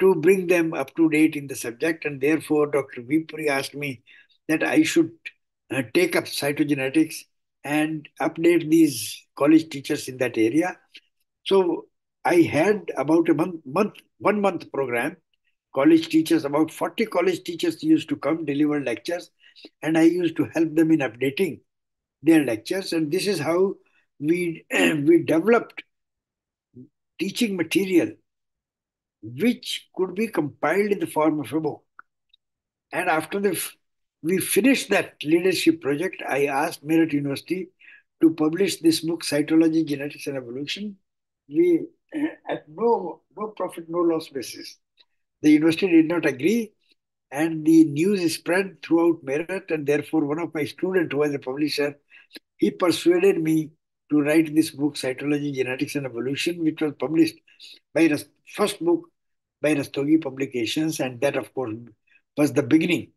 to bring them up to date in the subject. And therefore, Dr. V. Puri asked me that I should uh, take up cytogenetics and update these college teachers in that area. So I had about a month, month one month program. College teachers, about 40 college teachers used to come, deliver lectures, and I used to help them in updating their lectures. And this is how we, we developed teaching material which could be compiled in the form of a book. And after the we finished that leadership project, I asked Meerut University to publish this book, Cytology, Genetics and Evolution. We, eh, at no, no profit, no loss basis. The university did not agree, and the news spread throughout Meerut, and therefore one of my students, who was a publisher, he persuaded me to write this book, Cytology, Genetics and Evolution, which was published by the first book by Rastogi Publications, and that, of course, was the beginning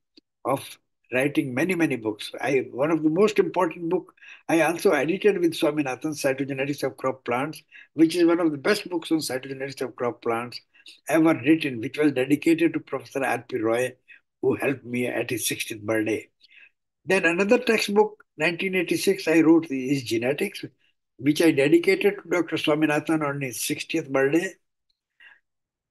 of writing many, many books. I One of the most important book I also edited with Swaminathan, Cytogenetics of Crop Plants, which is one of the best books on cytogenetics of crop plants ever written, which was dedicated to Professor R.P. Roy, who helped me at his 60th birthday. Then another textbook, 1986, I wrote is Genetics, which I dedicated to Dr. Swaminathan on his 60th birthday.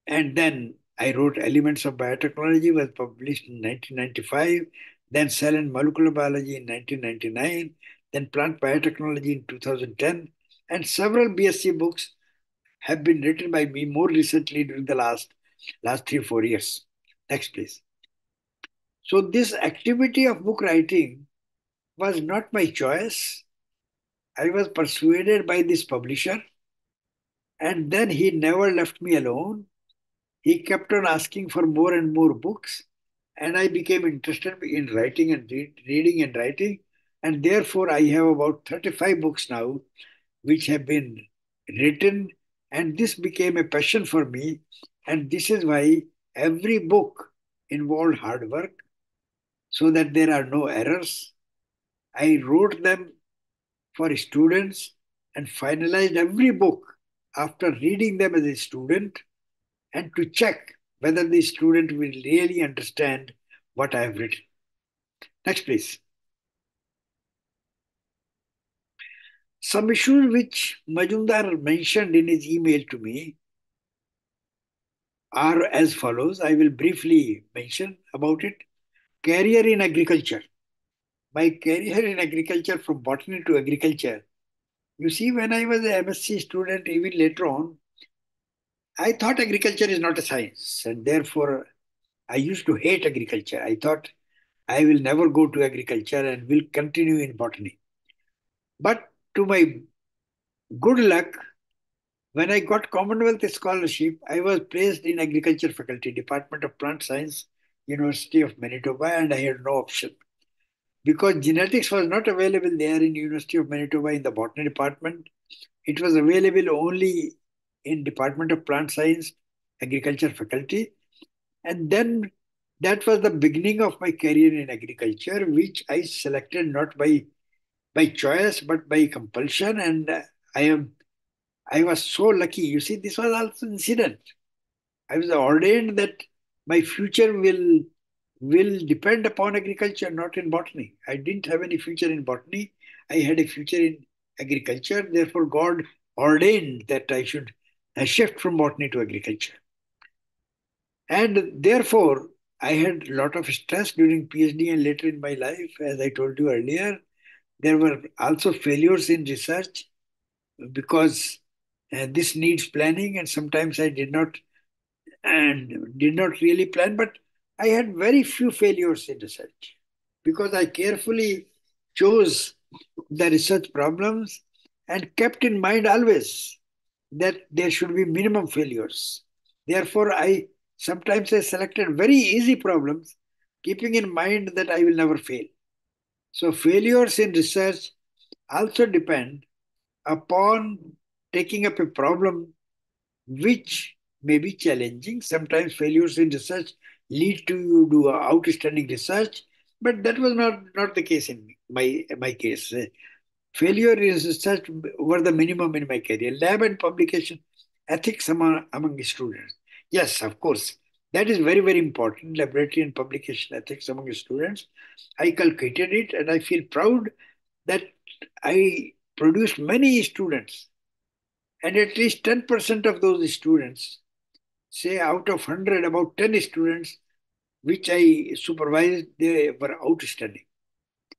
And then I wrote Elements of Biotechnology, was published in 1995 then Cell and Molecular Biology in 1999, then Plant Biotechnology in 2010, and several BSc books have been written by me more recently during the last, last three, four years. Next, please. So this activity of book writing was not my choice. I was persuaded by this publisher, and then he never left me alone. He kept on asking for more and more books and I became interested in writing and read, reading and writing. And therefore, I have about 35 books now which have been written. And this became a passion for me. And this is why every book involved hard work so that there are no errors. I wrote them for students and finalized every book after reading them as a student and to check whether the student will really understand what I have written. Next, please. Some issues which Majumdar mentioned in his email to me are as follows. I will briefly mention about it. Career in agriculture. My career in agriculture from botany to agriculture. You see, when I was a MSc student, even later on, I thought agriculture is not a science, and therefore I used to hate agriculture. I thought I will never go to agriculture and will continue in botany. But to my good luck, when I got Commonwealth scholarship, I was placed in agriculture faculty, Department of Plant Science, University of Manitoba, and I had no option. Because genetics was not available there in University of Manitoba in the botany department, it was available only in Department of Plant Science, Agriculture faculty. And then that was the beginning of my career in agriculture, which I selected not by by choice but by compulsion. And I am I was so lucky. You see, this was also incident. I was ordained that my future will will depend upon agriculture, not in botany. I didn't have any future in botany. I had a future in agriculture. Therefore, God ordained that I should shift from botany to agriculture. And therefore, I had a lot of stress during PhD and later in my life, as I told you earlier. There were also failures in research because uh, this needs planning, and sometimes I did not and did not really plan. But I had very few failures in research because I carefully chose the research problems and kept in mind always that there should be minimum failures. Therefore, I sometimes I selected very easy problems, keeping in mind that I will never fail. So failures in research also depend upon taking up a problem which may be challenging. Sometimes failures in research lead to you do outstanding research, but that was not, not the case in my, my case. Failure in research were the minimum in my career. Lab and publication ethics among, among students. Yes, of course. That is very, very important. Laboratory and publication ethics among students. I calculated it and I feel proud that I produced many students. And at least 10% of those students, say out of 100, about 10 students, which I supervised, they were outstanding.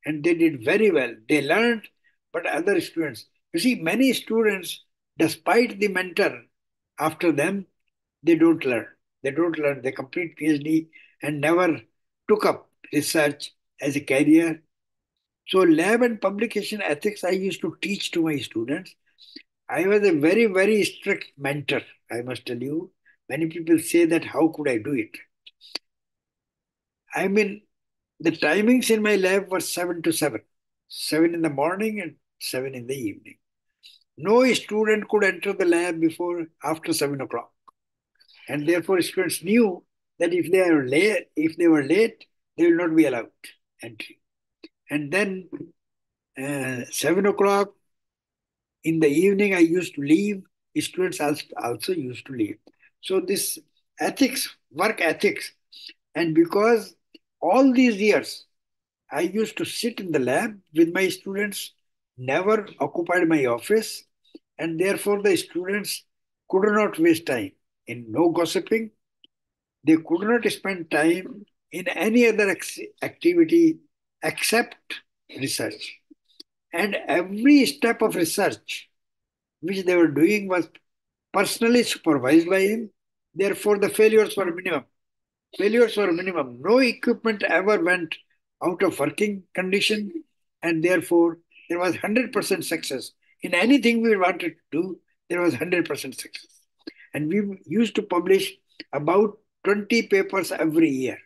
And they did very well. They learned, but other students, you see, many students, despite the mentor after them, they don't learn. They don't learn. They complete PhD and never took up research as a career. So lab and publication ethics I used to teach to my students. I was a very, very strict mentor, I must tell you. Many people say that how could I do it? I mean, the timings in my lab were 7 to 7. 7 in the morning and 7 in the evening. No student could enter the lab before after 7 o'clock. And therefore students knew that if they are late, if they were late, they will not be allowed entry. And then uh, 7 o'clock in the evening, I used to leave. Students also used to leave. So this ethics, work ethics, and because all these years I used to sit in the lab with my students, never occupied my office, and therefore the students could not waste time in no gossiping. They could not spend time in any other activity except research. And every step of research which they were doing was personally supervised by him. Therefore, the failures were minimum. Failures were minimum. No equipment ever went out of working condition, and therefore there was 100% success. In anything we wanted to do, there was 100% success. And we used to publish about 20 papers every year.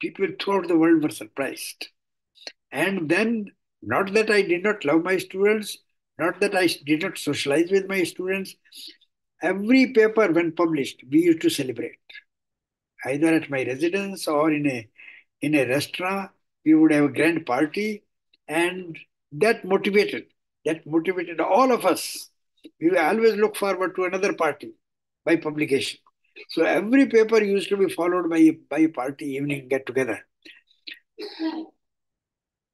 People throughout the world were surprised. And then, not that I did not love my students, not that I did not socialize with my students, every paper when published, we used to celebrate. Either at my residence or in a in a restaurant, we would have a grand party, and that motivated that motivated all of us. We always look forward to another party by publication. So every paper used to be followed by, by a party evening get together.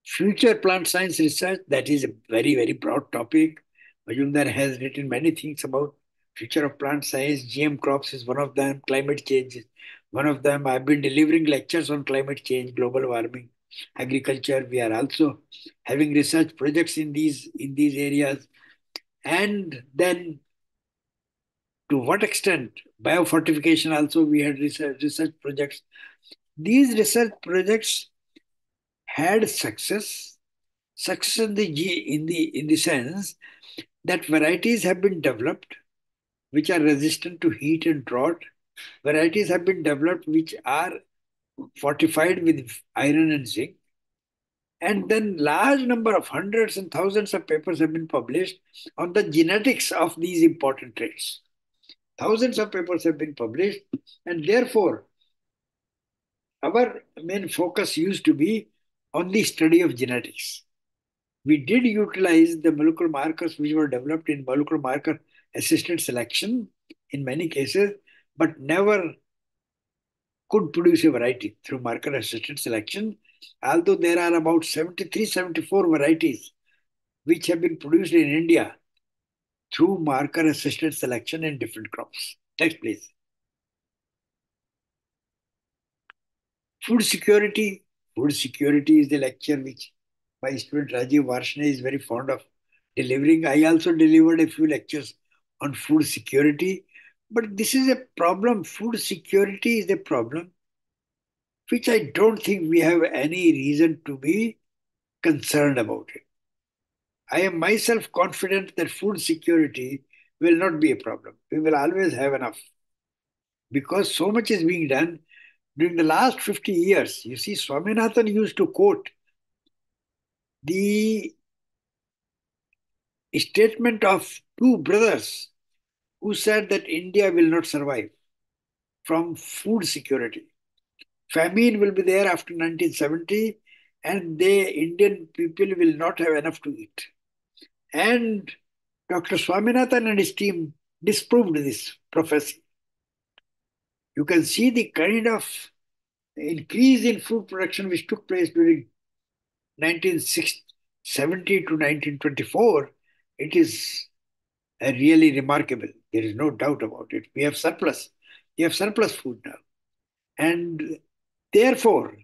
Future plant science research, that is a very, very broad topic. Majumdar has written many things about future of plant science. GM crops is one of them, climate change is one of them. I've been delivering lectures on climate change, global warming, agriculture. We are also having research projects in these in these areas. And then to what extent biofortification also we had research, research projects these research projects had success. Success in the in the in the sense that varieties have been developed which are resistant to heat and drought. Varieties have been developed which are fortified with iron and zinc. And then large number of hundreds and thousands of papers have been published on the genetics of these important traits. Thousands of papers have been published, and therefore, our main focus used to be on the study of genetics. We did utilize the molecular markers which were developed in molecular marker assisted selection in many cases, but never could produce a variety through marker assisted selection. Although there are about 73, 74 varieties which have been produced in India through marker assisted selection in different crops. Next, please. Food security. Food security is the lecture which my student Rajeev Varshney is very fond of delivering. I also delivered a few lectures on food security. But this is a problem. Food security is a problem which I don't think we have any reason to be concerned about it. I am myself confident that food security will not be a problem. We will always have enough. Because so much is being done during the last 50 years. You see, Swaminathan used to quote the statement of two brothers who said that India will not survive from food security. Famine will be there after 1970, and the Indian people will not have enough to eat. And Dr. Swaminathan and his team disproved this prophecy. You can see the kind of increase in food production which took place during 1970 to 1924. It is really remarkable. There is no doubt about it. We have surplus. We have surplus food now. And therefore,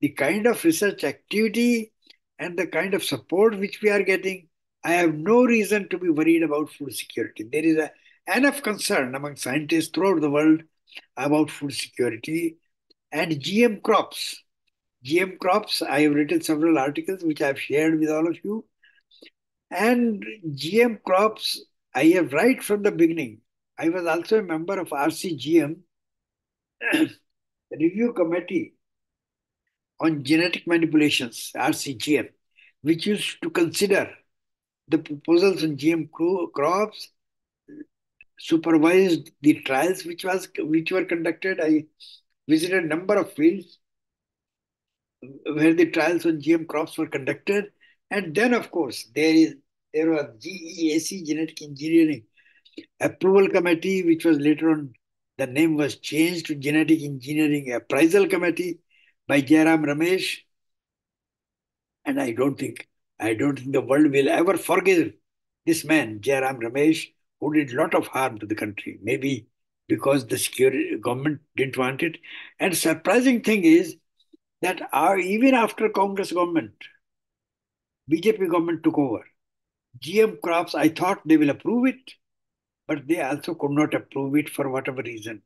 the kind of research activity and the kind of support which we are getting, I have no reason to be worried about food security. There is a, enough concern among scientists throughout the world about food security and GM crops. GM crops, I have written several articles which I have shared with all of you. And GM crops, I have right from the beginning. I was also a member of RCGM review committee on genetic manipulations, RCGM, which used to consider the proposals on GM crops, supervised the trials which was which were conducted. I visited a number of fields where the trials on GM crops were conducted. And then, of course, there is there was GEAC, Genetic Engineering Approval Committee, which was later on, the name was changed to Genetic Engineering Appraisal Committee by Jairam Ramesh. And I don't think, I don't think the world will ever forgive this man, Jairam Ramesh, who did a lot of harm to the country. Maybe because the security government didn't want it. And surprising thing is that our, even after Congress government, BJP government took over, GM crops, I thought they will approve it, but they also could not approve it for whatever reason.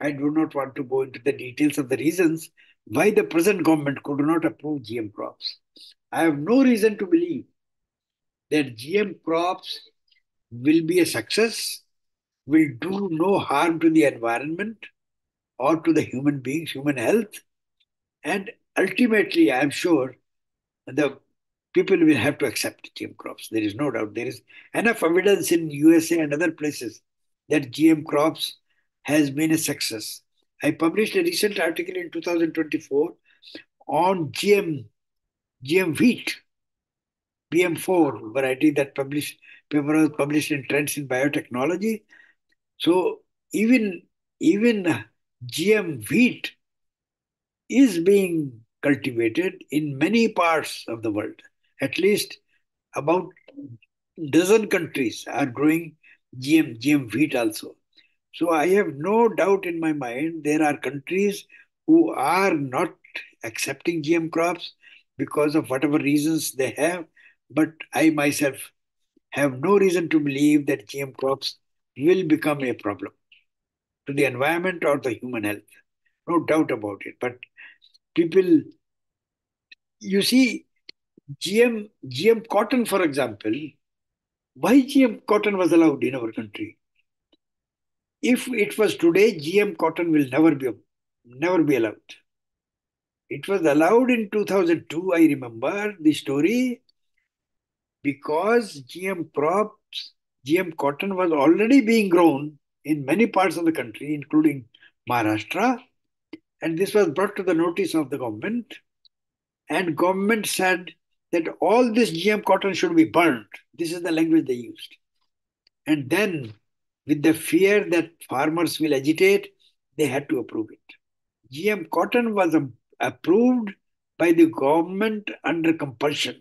I do not want to go into the details of the reasons why the present government could not approve GM crops. I have no reason to believe that GM crops will be a success, will do no harm to the environment or to the human beings, human health. And ultimately, I am sure the people will have to accept GM crops. There is no doubt. There is enough evidence in USA and other places that GM crops has been a success. I published a recent article in 2024 on GM, GM wheat, BM4 variety that published paper was published in Trends in Biotechnology. So even even GM wheat is being cultivated in many parts of the world at least about dozen countries are growing GM, GM wheat also. So I have no doubt in my mind there are countries who are not accepting GM crops because of whatever reasons they have. But I myself have no reason to believe that GM crops will become a problem to the environment or the human health. No doubt about it. But people you see, GM, GM cotton, for example, why GM cotton was allowed in our country? If it was today, GM cotton will never be never be allowed. It was allowed in 2002, I remember the story, because GM crops, GM cotton was already being grown in many parts of the country, including Maharashtra. And this was brought to the notice of the government. And government said that all this GM cotton should be burnt. This is the language they used. And then, with the fear that farmers will agitate, they had to approve it. GM cotton was approved by the government under compulsion.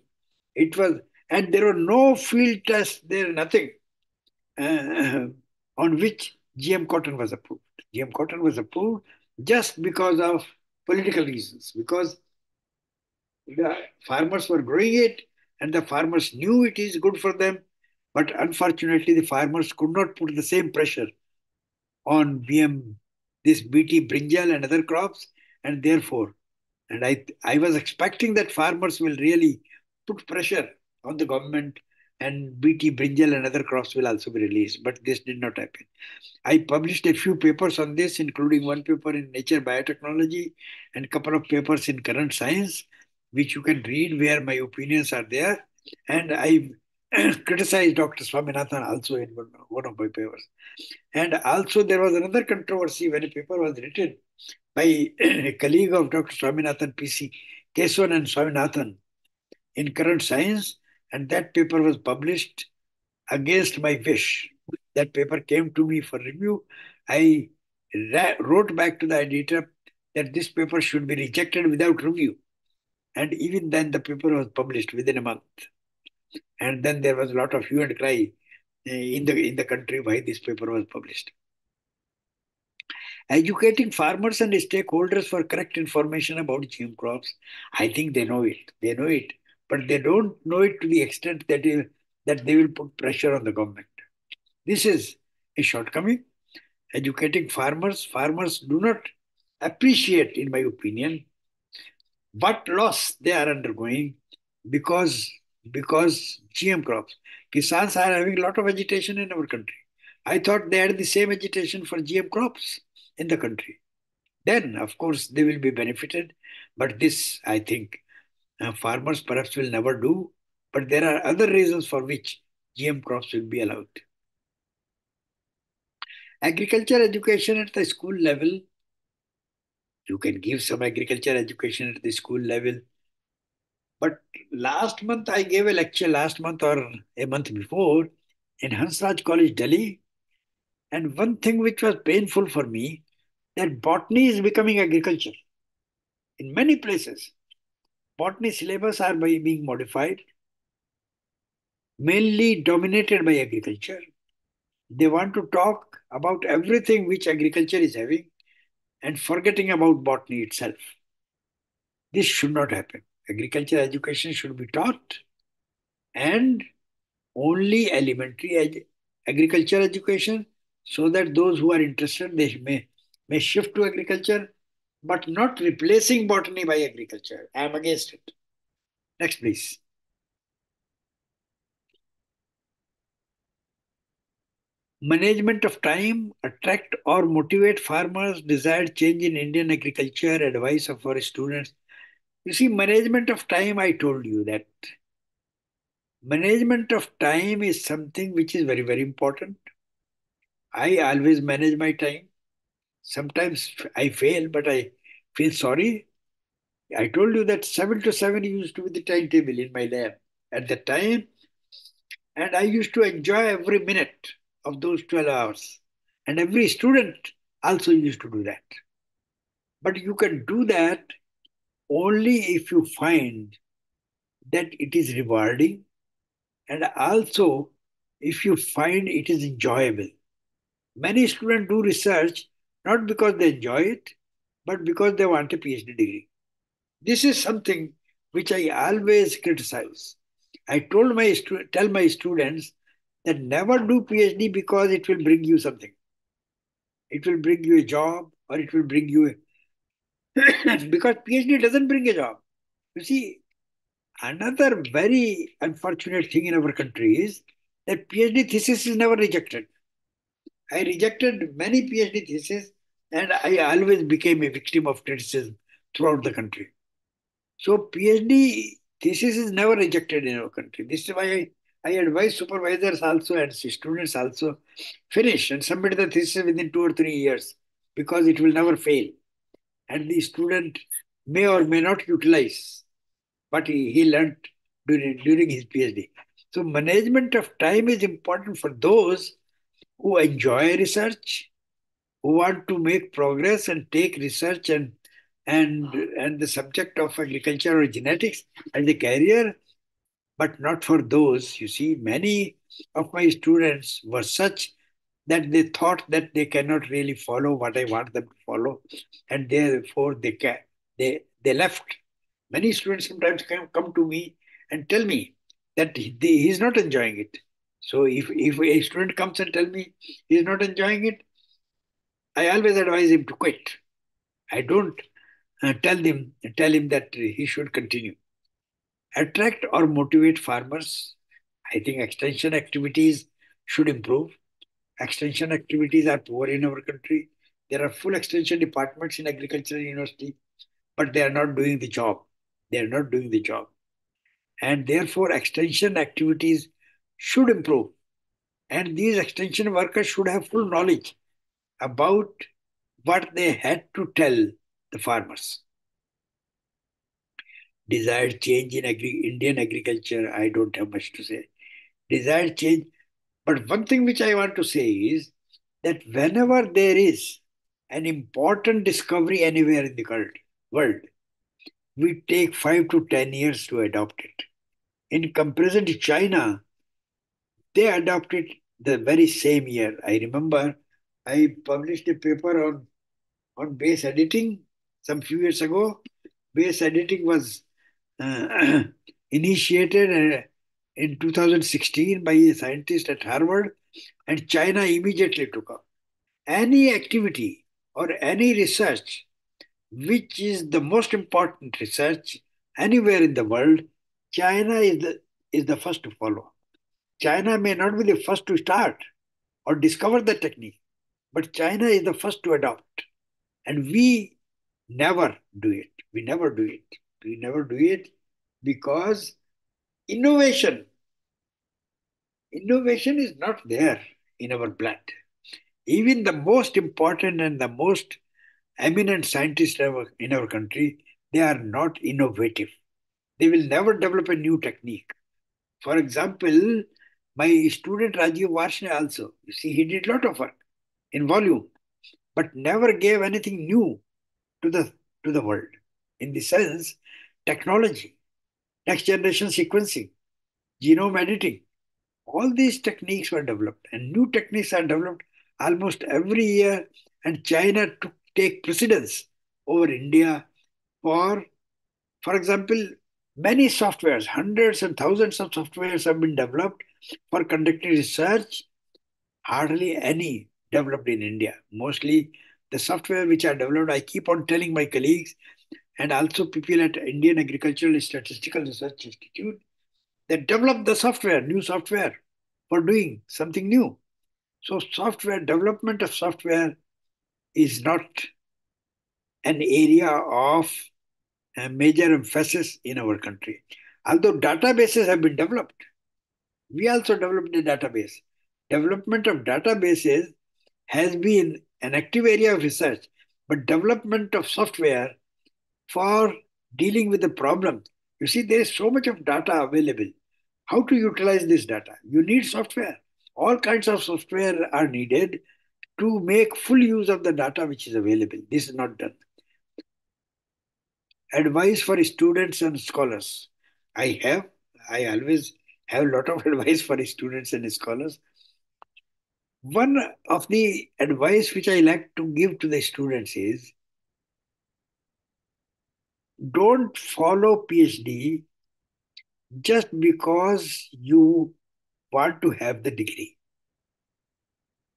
It was, and there were no field tests, there nothing uh, on which GM cotton was approved. GM cotton was approved just because of political reasons, because the farmers were growing it and the farmers knew it is good for them. But unfortunately, the farmers could not put the same pressure on BM, this BT brinjal and other crops, and therefore, and I, I was expecting that farmers will really put pressure on the government and BT brinjal and other crops will also be released, but this did not happen. I published a few papers on this, including one paper in Nature Biotechnology and a couple of papers in Current Science, which you can read where my opinions are there. And I criticized Dr. Swaminathan also in one, of my papers. And also there was another controversy when a paper was written by a colleague of Dr. Swaminathan, PC Kesavan and Swaminathan in Current Science, and that paper was published against my wish. That paper came to me for review. I wrote back to the editor that this paper should be rejected without review. And even then, the paper was published within a month. And then there was a lot of hue and cry eh, in the in the country why this paper was published. Educating farmers and stakeholders for correct information about GM crops, I think they know it. They know it, but they don't know it to the extent that, it, that they will put pressure on the government. This is a shortcoming. Educating farmers, farmers do not appreciate, in my opinion, what loss they are undergoing because because GM crops. Kisans are having a lot of agitation in our country. I thought they had the same agitation for GM crops in the country. Then, of course, they will be benefited. But this, I think, uh, farmers perhaps will never do. But there are other reasons for which GM crops will be allowed. Agriculture education at the school level, you can give some agriculture education at the school level. But last month, I gave a lecture last month or a month before in Hansraj College, Delhi. And one thing which was painful for me, that botany is becoming agriculture. In many places, botany syllabus are being modified, mainly dominated by agriculture. They want to talk about everything which agriculture is having and forgetting about botany itself. This should not happen. Agriculture education should be taught and only elementary ed agriculture education so that those who are interested they may, may shift to agriculture but not replacing botany by agriculture. I am against it. Next, please. Management of time, attract or motivate farmers, desired change in Indian agriculture, advice of our students. You see, management of time, I told you that management of time is something which is very, very important. I always manage my time. Sometimes I fail, but I feel sorry. I told you that 7 to 7 used to be the timetable in my lab at the time. And I used to enjoy every minute of those 12 hours. And every student also used to do that. But you can do that only if you find that it is rewarding and also if you find it is enjoyable. Many students do research not because they enjoy it, but because they want a PhD degree. This is something which I always criticize. I told my tell my students that never do PhD because it will bring you something. It will bring you a job or it will bring you a because PhD doesn't bring a job. You see, Another very unfortunate thing in our country is that PhD thesis is never rejected. I rejected many PhD theses and I always became a victim of criticism throughout the country. So PhD thesis is never rejected in our country. This is why I, advise supervisors also and students also finish and submit the thesis within two or three years because it will never fail. And the student may or may not utilize what he, he learned during, during his PhD. So management of time is important for those who enjoy research, who want to make progress and take research and and and the subject of agriculture or genetics as a career, but not for those. You see, many of my students were such that they thought that they cannot really follow what I want them to follow, and therefore they can they they left. Many students sometimes come, come to me and tell me that he, he's not enjoying it. So if, if a student comes and tell me he's not enjoying it, I always advise him to quit. I don't uh, tell him tell him that he should continue. Attract or motivate farmers. I think extension activities should improve. Extension activities are poor in our country. There are full extension departments in agricultural university, but they are not doing the job. They are not doing the job. And therefore, extension activities should improve. And these extension workers should have full knowledge about what they had to tell the farmers. Desired change in agri- Indian agriculture, I don't have much to say. Desired change. But one thing which I want to say is that whenever there is an important discovery anywhere in the world, we take five to 10 years to adopt it. In comparison to China, they adopted the very same year. I remember I published a paper on, on base editing some few years ago. Base editing was uh, initiated uh, in 2016 by a scientist at Harvard, and China immediately took up. Any activity or any research which is the most important research anywhere in the world, China is the, is the first to follow. China may not be the first to start or discover the technique, but China is the first to adopt. And we never do it. We never do it. We never do it because innovation, innovation is not there in our blood. Even the most important and the most eminent scientists in our country, they are not innovative. They will never develop a new technique. For example, my student Rajeev Varshney also, you see, he did a lot of work in volume, but never gave anything new to the to the world. In the sense, technology, next generation sequencing, genome editing, all these techniques were developed, and new techniques are developed almost every year. And China took take precedence over India for, for example, many softwares, hundreds and thousands of softwares have been developed for conducting research, hardly any developed in India. Mostly the software which are developed, I keep on telling my colleagues and also people at Indian Agricultural Statistical Research Institute that develop the software, new software for doing something new. So software, development of software is not an area of major emphasis in our country. Although databases have been developed, we also developed a database. Development of databases has been an active area of research, but development of software for dealing with the problem. You see, there is so much of data available. How to utilize this data? You need software. All kinds of software are needed to make full use of the data which is available. This is not done. Advice for students and scholars. I have, I always have a lot of advice for students and scholars. One of the advice which I like to give to the students is don't follow PhD just because you want to have the degree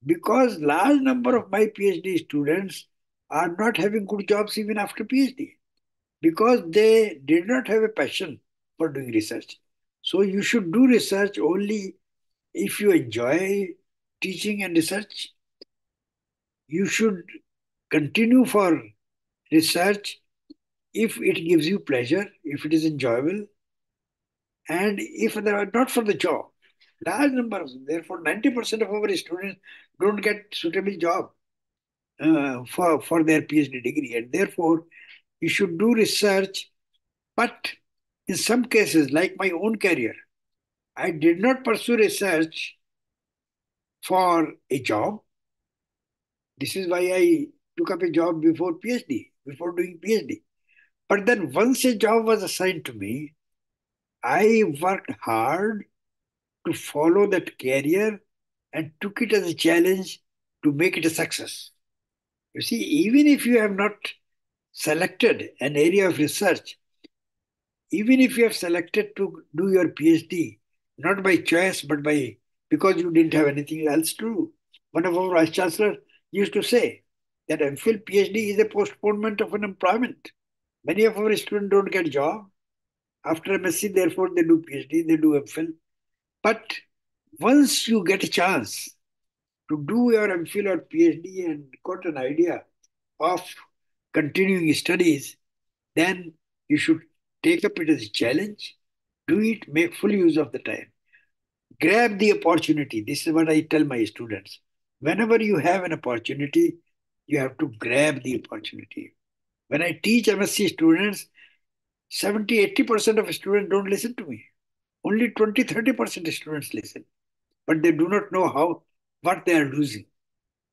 because large number of my PhD students are not having good jobs even after PhD because they did not have a passion for doing research. So you should do research only if you enjoy teaching and research. You should continue for research if it gives you pleasure, if it is enjoyable, and if they are not for the job. Large numbers, therefore, 90% of our students don't get suitable job uh, for, for their PhD degree, and therefore, you should do research. But in some cases, like my own career, I did not pursue research for a job. This is why I took up a job before PhD, before doing PhD. But then once a job was assigned to me, I worked hard to follow that career and took it as a challenge to make it a success. You see, even if you have not selected an area of research, even if you have selected to do your PhD, not by choice, but by because you didn't have anything else to do. One of our vice chancellors used to say that MPhil PhD is a postponement of unemployment. Many of our students don't get a job. After MSc, therefore they do PhD, they do MPhil. But once you get a chance to do your MPhil or PhD and got an idea of continuing studies, then you should take up it as a challenge, do it, make full use of the time. Grab the opportunity. This is what I tell my students. Whenever you have an opportunity, you have to grab the opportunity. When I teach MSc students, 70 80% of students don't listen to me. Only 20 30% of students listen. But they do not know how what they are losing.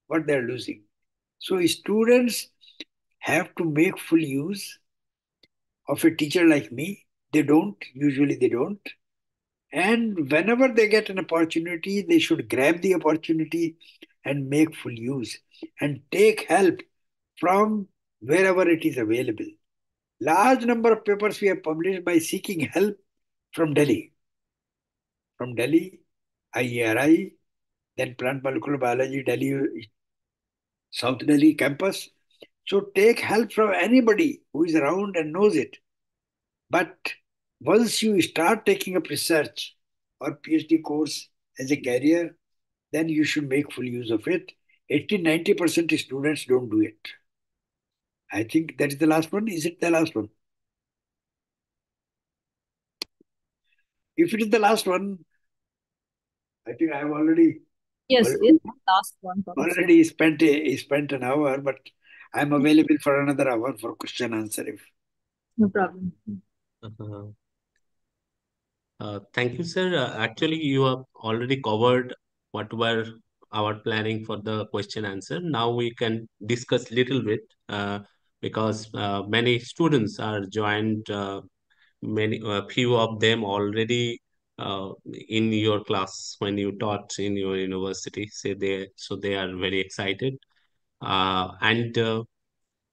What they are losing. So students have to make full use of a teacher like me. They don't, usually they don't. And whenever they get an opportunity, they should grab the opportunity and make full use and take help from wherever it is available. Large number of papers we have published by seeking help from Delhi. From Delhi, IARI, then Plant Molecular Biology, Delhi, South Delhi campus. So take help from anybody who is around and knows it. But once you start taking up research or PhD course as a career, then you should make full use of it. 80 90% students don't do it. I think that is the last one. Is it the last one? If it is the last one, I think I have already Yes, already, it's the last one. Already spent a, spent an hour, but I'm available for another hour for question answer. If No problem. Uh -huh. uh, thank you, sir. Uh, actually, you have already covered what were our planning for the question answer. Now we can discuss little bit uh, because uh, many students are joined. Uh, many a few of them already uh, in your class when you taught in your university. Say they so they are very excited. Uh, and uh,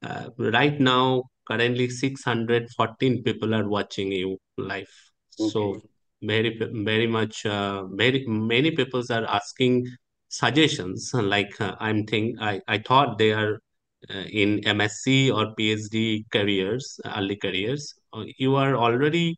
uh, right now, currently 614 people are watching you live. So very very much uh, very many people are asking suggestions like uh, i'm think i i thought they are in msc or phd careers early careers Uh, you are already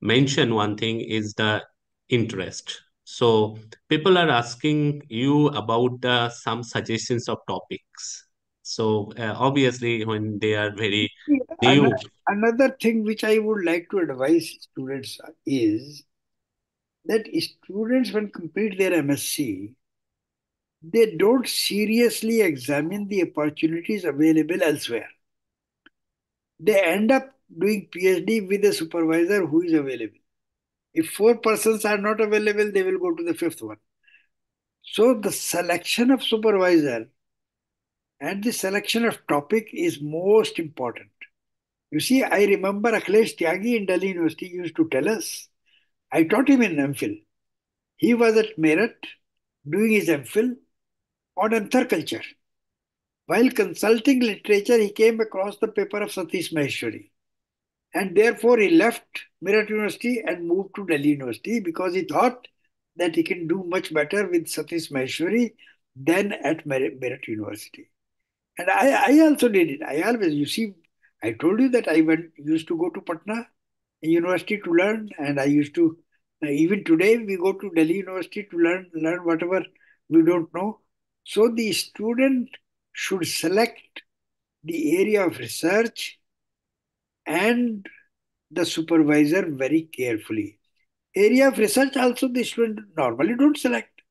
mentioned one thing is the interest. So people are asking you about uh, some suggestions of topics. So uh, obviously when they are very Yeah, new Another, another thing which I would like to advise students is that students, when complete their MSc, they don't seriously examine the opportunities available elsewhere. They end up doing PhD with a supervisor who is available. If four persons are not available, they will go to the fifth one. So the selection of supervisor and the selection of topic is most important. You see, I remember Akhilesh Tyagi in Delhi University used to tell us, I taught him in MPhil. He was at Meerut doing his MPhil on anther culture. While consulting literature, he came across the paper of Satish Maheshwari. And therefore, he left Meerut University and moved to Delhi University because he thought that he can do much better with Satish Maheshwari than at Meerut University. And I, I also did it. I always, you see, I told you that I went used to go to Patna university to learn, and I used to. Even today, we go to Delhi University to learn learn whatever we don't know. So the student should select the area of research and the supervisor very carefully. Area of research also the student normally don't select.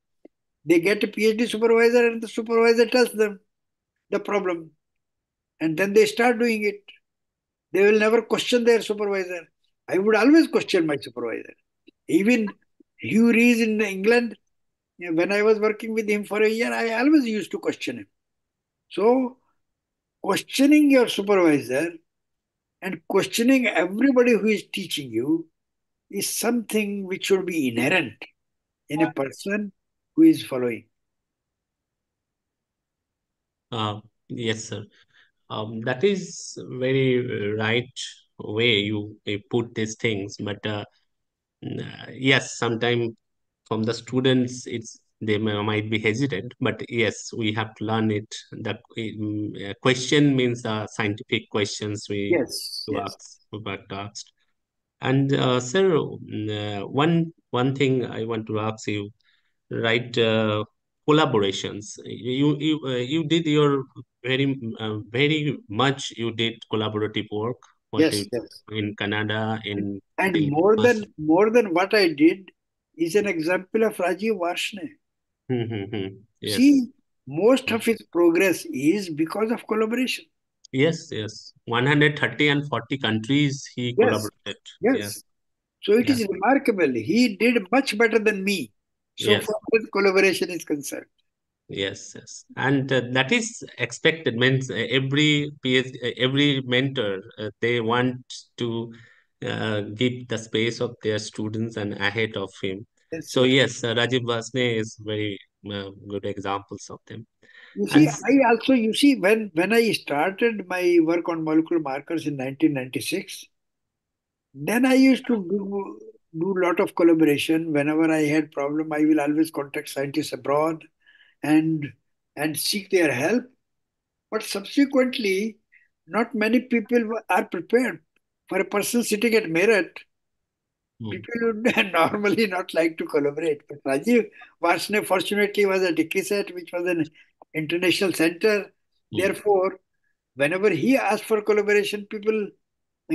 They get a PhD supervisor and the supervisor tells them the problem. And then they start doing it. They will never question their supervisor. I would always question my supervisor. Even Hugh Rees in England, when I was working with him for a year, I always used to question him. So, questioning your supervisor and questioning everybody who is teaching you is something which should be inherent in a person who is following. Uh, yes, sir. Um, that is very right way you, you put these things, but uh, yes, sometimes from the students, it's they may, might be hesitant, but yes, we have to learn it. The uh, question means uh, scientific questions we yes, to yes. ask, asked. And uh, sir, uh, one one thing I want to ask you, right? Uh, collaborations. You you uh, you did your very uh, very much. You did collaborative work. Yes, you, yes. in Canada, in And the more than more than what I did is an example of Rajeev Varshney. Hmm, hmm, hmm. Yes. See, most of his progress is because of collaboration. Yes, yes. 130 and 40 countries he Yes, collaborated. yes. Yes, So it is yes, remarkable. He did much better than me, so yes, far as collaboration is concerned. yes, yes. And uh, that is expected. Means uh, every PhD, uh, every mentor, uh, they want to uh, give the space of their students and ahead of him. Yes, So yes. uh, Rajeev Varshney is very uh, good examples of them. You see, And I also, you see, when, when I started my work on molecular markers in 1996, then I used to do, do a lot of collaboration. Whenever I had problem, I will always contact scientists abroad and and seek their help. But subsequently, not many people are prepared. For a person sitting at Meerut, Hmm. people would normally not like to collaborate. But Rajeev Varshney fortunately was at ICRISAT, which was an international center. Hmm. Therefore, whenever he asked for collaboration, people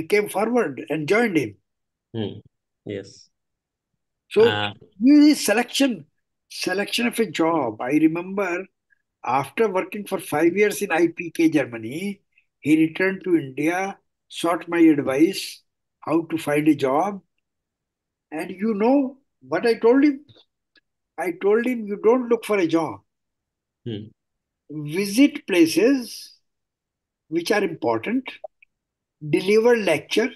came forward and joined him. Hmm. Yes. So Uh, selection, selection of a job. I remember after working for five years in IPK Germany, he returned to India, sought my advice how to find a job. And you know what I told him? I told him, you don't look for a job. hmm. Visit places which are important, deliver lecture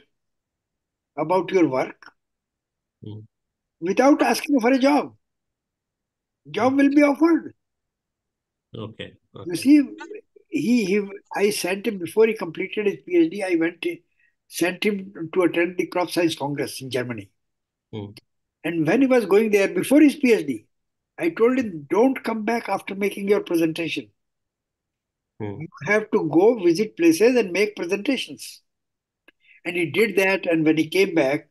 about your work Hmm. without asking for a job. Job will be offered. Okay. You see, he, he I sent him before he completed his PhD. I went to, sent him to attend the Crop Science Congress in Germany. Hmm. And when he was going there before his PhD, I told him, don't come back after making your presentation. Hmm. You have to go visit places and make presentations. And he did that. And when he came back,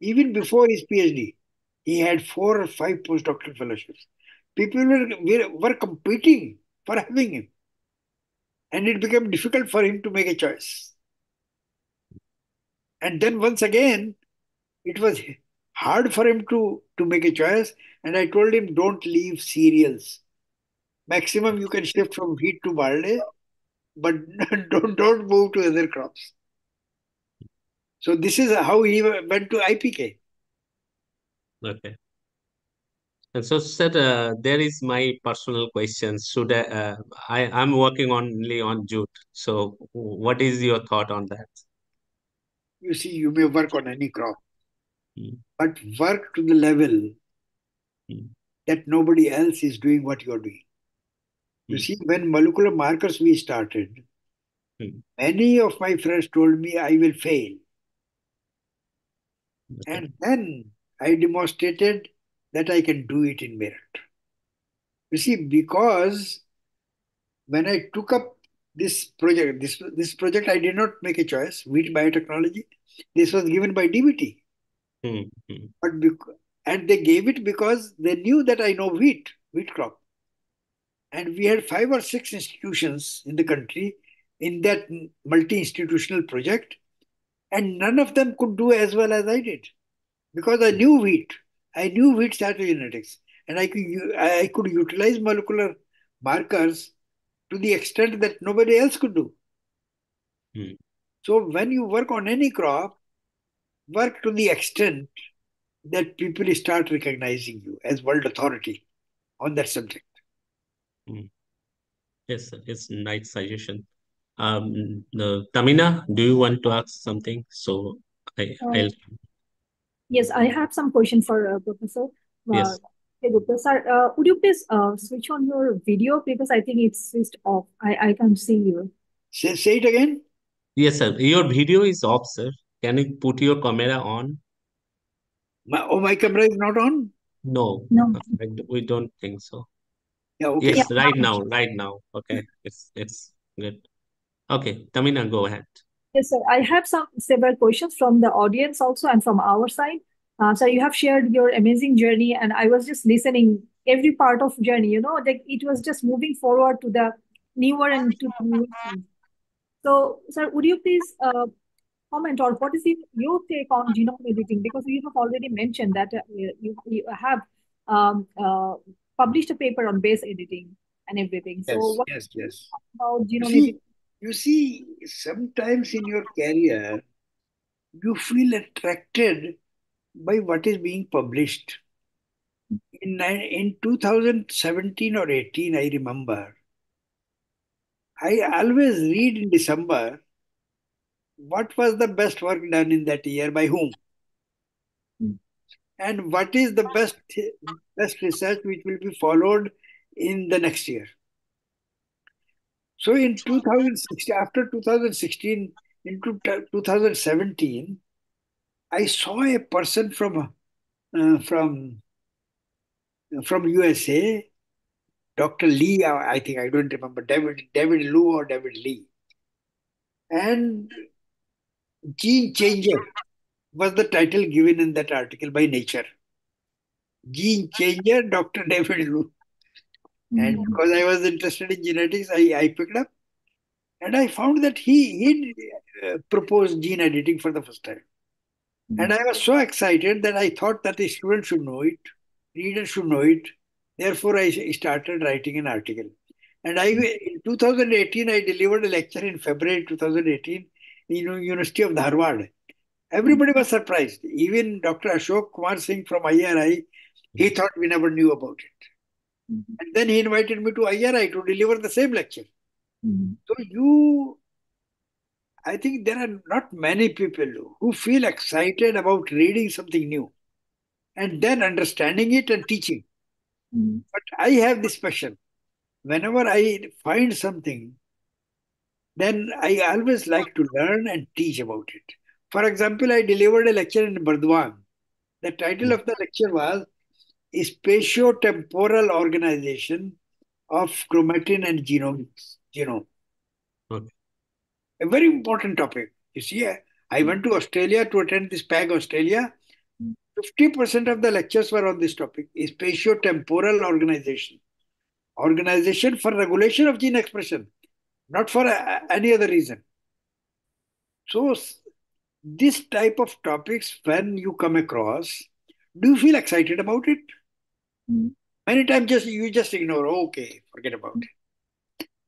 even before his PhD, he had four or five postdoctoral fellowships. People were, were, were competing for having him. And it became difficult for him to make a choice. And then once again, it was hard for him to, to make a choice. And I told him, don't leave cereals. Maximum you can shift from wheat to barley, but don't, don't move to other crops. So this is how he went to IPK. Okay. And so, sir, uh, there is my personal question. Should I, uh, I, I'm working only on jute. So, what is your thought on that? You see, you may work on any crop, Hmm. but work to the level Hmm. that nobody else is doing what you're doing. You Hmm. see, when molecular markers we started, Hmm. many of my friends told me I will fail. Okay. And then I demonstrated that I can do it in Meerut. You see, because when I took up this project, this this project, I did not make a choice. Wheat biotechnology. This was given by DBT. Mm-hmm. But bec- and they gave it because they knew that I know wheat, wheat crop. And we had five or six institutions in the country in that multi-institutional project, and none of them could do as well as I did because I knew wheat. I knew wheat cytogenetics, and I could I could utilize molecular markers to the extent that nobody else could do. Hmm. So when you work on any crop, work to the extent that people start recognizing you as world authority on that subject. Yes, sir. It's nice suggestion. Um, the Tamina, do you want to ask something? So I, Uh, I'll Yes, I have some question for uh, Professor. Uh, yes. Hey, Gupta sir, uh, would you please uh, switch on your video because I think it's switched off. I, I can't see you. Say, say it again. Yes, sir. Your video is off, sir. Can you put your camera on? My, oh, my camera is not on. No, No. I d- we don't think so. Yeah, okay. Yes, right now, right now. Okay, it's it's good. Okay, Tamina, go ahead. Yes, sir. I have some several questions from the audience also and from our side. Uh, so you have shared your amazing journey, and I was just listening every part of journey. You know, like it was just moving forward to the newer and to newer things. So, sir, would you please uh, comment or what is your take on genome editing? Because you have already mentioned that uh, you, you have um, uh, published a paper on base editing and everything. So, Yes, what yes, yes. about genome see, editing? You see, sometimes in your career, you feel attracted by what is being published. In, in 2017 or 18, I remember, I always read in December what was the best work done in that year by whom Hmm. and what is the best best research which will be followed in the next year. So in 2016, after 2016 into 2017, I saw a person from uh, from from USA, Dr. Lee, I think I don't remember David David Liu or David Lee, and Gene Changer was the title given in that article by Nature. Gene Changer, Dr. David Liu. And Mhm. because I was interested in genetics, I, I picked up and I found that he, he uh, proposed gene editing for the first time. And I was so excited that I thought that the student should know it, reader should know it. Therefore, I started writing an article. And I, in 2018, I delivered a lecture in February 2018 in University of Dharwad. Everybody was surprised. Even Dr. Ashok Kumar Singh from IARI, he thought we never knew about it. Mhm. And then he invited me to IARI to deliver the same lecture. Mhm. So you, I think there are not many people who feel excited about reading something new and then understanding it and teaching. Mhm. But I have this passion. Whenever I find something, then I always like to learn and teach about it. For example, I delivered a lecture in Burdwan. The title of the lecture was Is spatiotemporal Organization of Chromatin and Genomics, Genome. Okay. A very important topic. You see, I- I went to Australia to attend this PAG Australia. 50% of the lectures were on this topic, spatiotemporal organization. Organization for regulation of gene expression, not for uh, any other reason. So, this type of topics, when you come across, do you feel excited about it? Many times just you just ignore, okay, forget about it.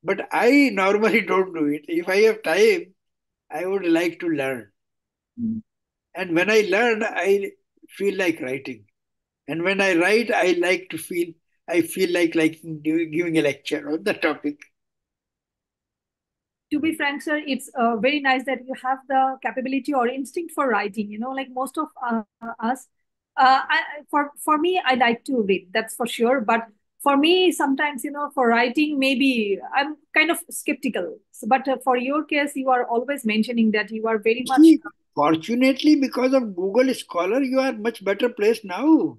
But I normally don't do it. If I have time, I would like to learn. Mhm. And when I learn, I feel like writing. And when I write, I like to feel, I feel like like giving a lecture on the topic. to be frank, sir, it's uh, very nice that you have the capability or instinct for writing. You know, like most of uh, us, uh, I, for for me, I like to read. That's for sure. But for me, sometimes you know, for writing, maybe I'm kind of skeptical. So, but uh, for your case, you are always mentioning that you are very much. Fortunately, because of Google Scholar, you are much better placed now.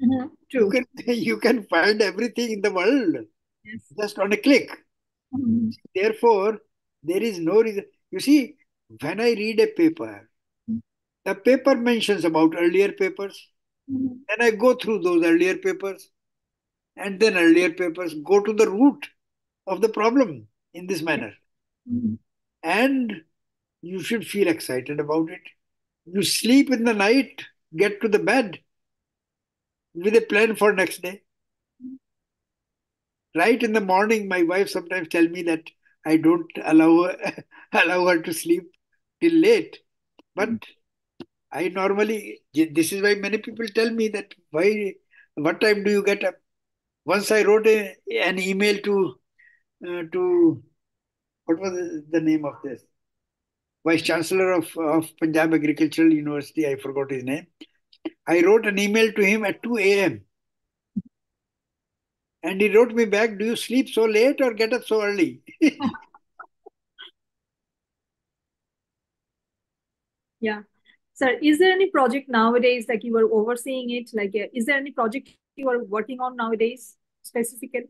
Mhm, You can you can find everything in the world Yes. just on a click. Mhm, Therefore, There is no reason. You see, when I read a paper, the paper mentions about earlier papers. Mhm. Then I go through those earlier papers and then earlier papers, go to the root of the problem in this manner. Mhm. And you should feel excited about it. You sleep in the night, get to the bed with a plan for next day. Right in the morning, my wife sometimes tell me that I don't allow her, allow her to sleep till late. But I normally, this is why many people tell me that why, what time do you get up? Once I wrote a, an email to, uh, to, what was the name of this? Vice Chancellor of, of Punjab Agricultural University, I forgot his name. I wrote an email to him at 2 a.m. And he wrote me back, Do you sleep so late or get up so early? Yeah. Sir, is there any project nowadays like you are overseeing it? Like, uh, is there any project you are working on nowadays specifically?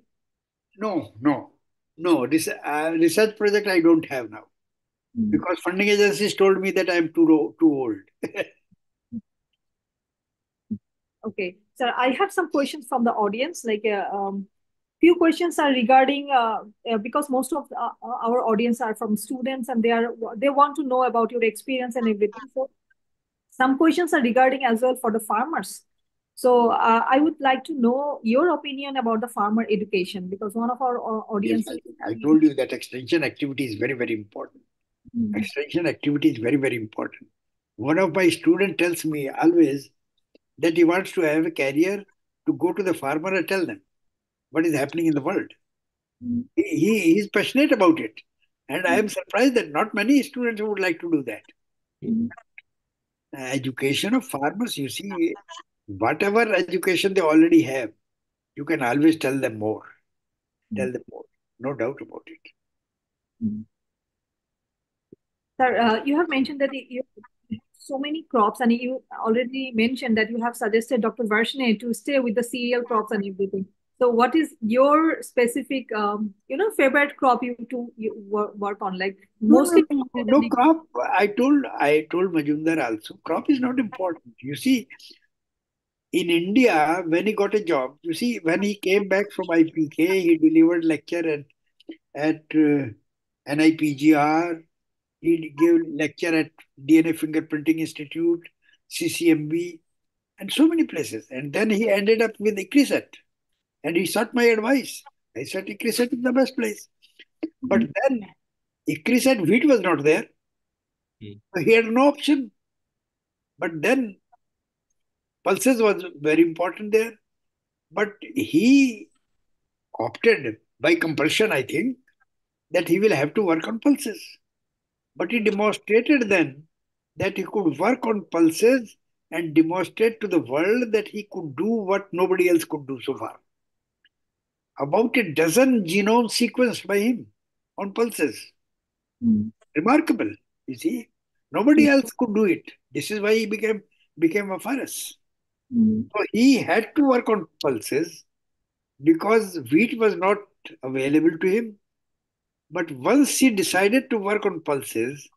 no, no, no. This uh, research project I don't have now Mhm. because funding agencies told me that I'm too, too old. Okay. Sir, I have some questions from the audience. Like, uh, um, few questions are regarding uh, uh, because most of uh, our audience are from students and they are they want to know about your experience and everything. So some questions are regarding as well for the farmers. So uh, I would like to know your opinion about the farmer education because one of our audience. Yes, I, I told you that extension activity is very, very important. Mhm. Extension activity is very, very important. One of my students tells me always that he wants to have a career to go to the farmer and tell them what is happening in the world. Mhm. He, he is passionate about it. And I am surprised that not many students would like to do that. Education of farmers, you see, whatever education they already have, you can always tell them more. Tell them more. No doubt about it. Sir, uh, you have mentioned that you have so many crops, and you already mentioned that you have suggested Dr. Varshney to stay with the cereal crops and everything. So, what is your specific, um, you know, favorite crop you to you work, work on? Like mostly. no, no, no crop. I told I told Majumdar also. Crop is not important. You see, in India, when he got a job, you see, when he came back from IPK, he delivered lecture at at uh, NIPGR. He gave lecture at DNA Fingerprinting Institute, CCMB, and so many places. And then he ended up with ICRISAT. And he sought my advice. I said ICRISAT is the best place. But then ICRISAT wheat was not there. Hmm. So he had no option. But then pulses was very important there. But he opted by compulsion, I think, that he will have to work on pulses. But he demonstrated then that he could work on pulses and demonstrate to the world that he could do what nobody else could do so far. About a dozen genomes sequenced by him on pulses. Mhm. Remarkable, you see. Nobody else could do it. This is why he became became a virus. Mhm. So he had to work on pulses because wheat was not available to him. But once he decided to work on pulses,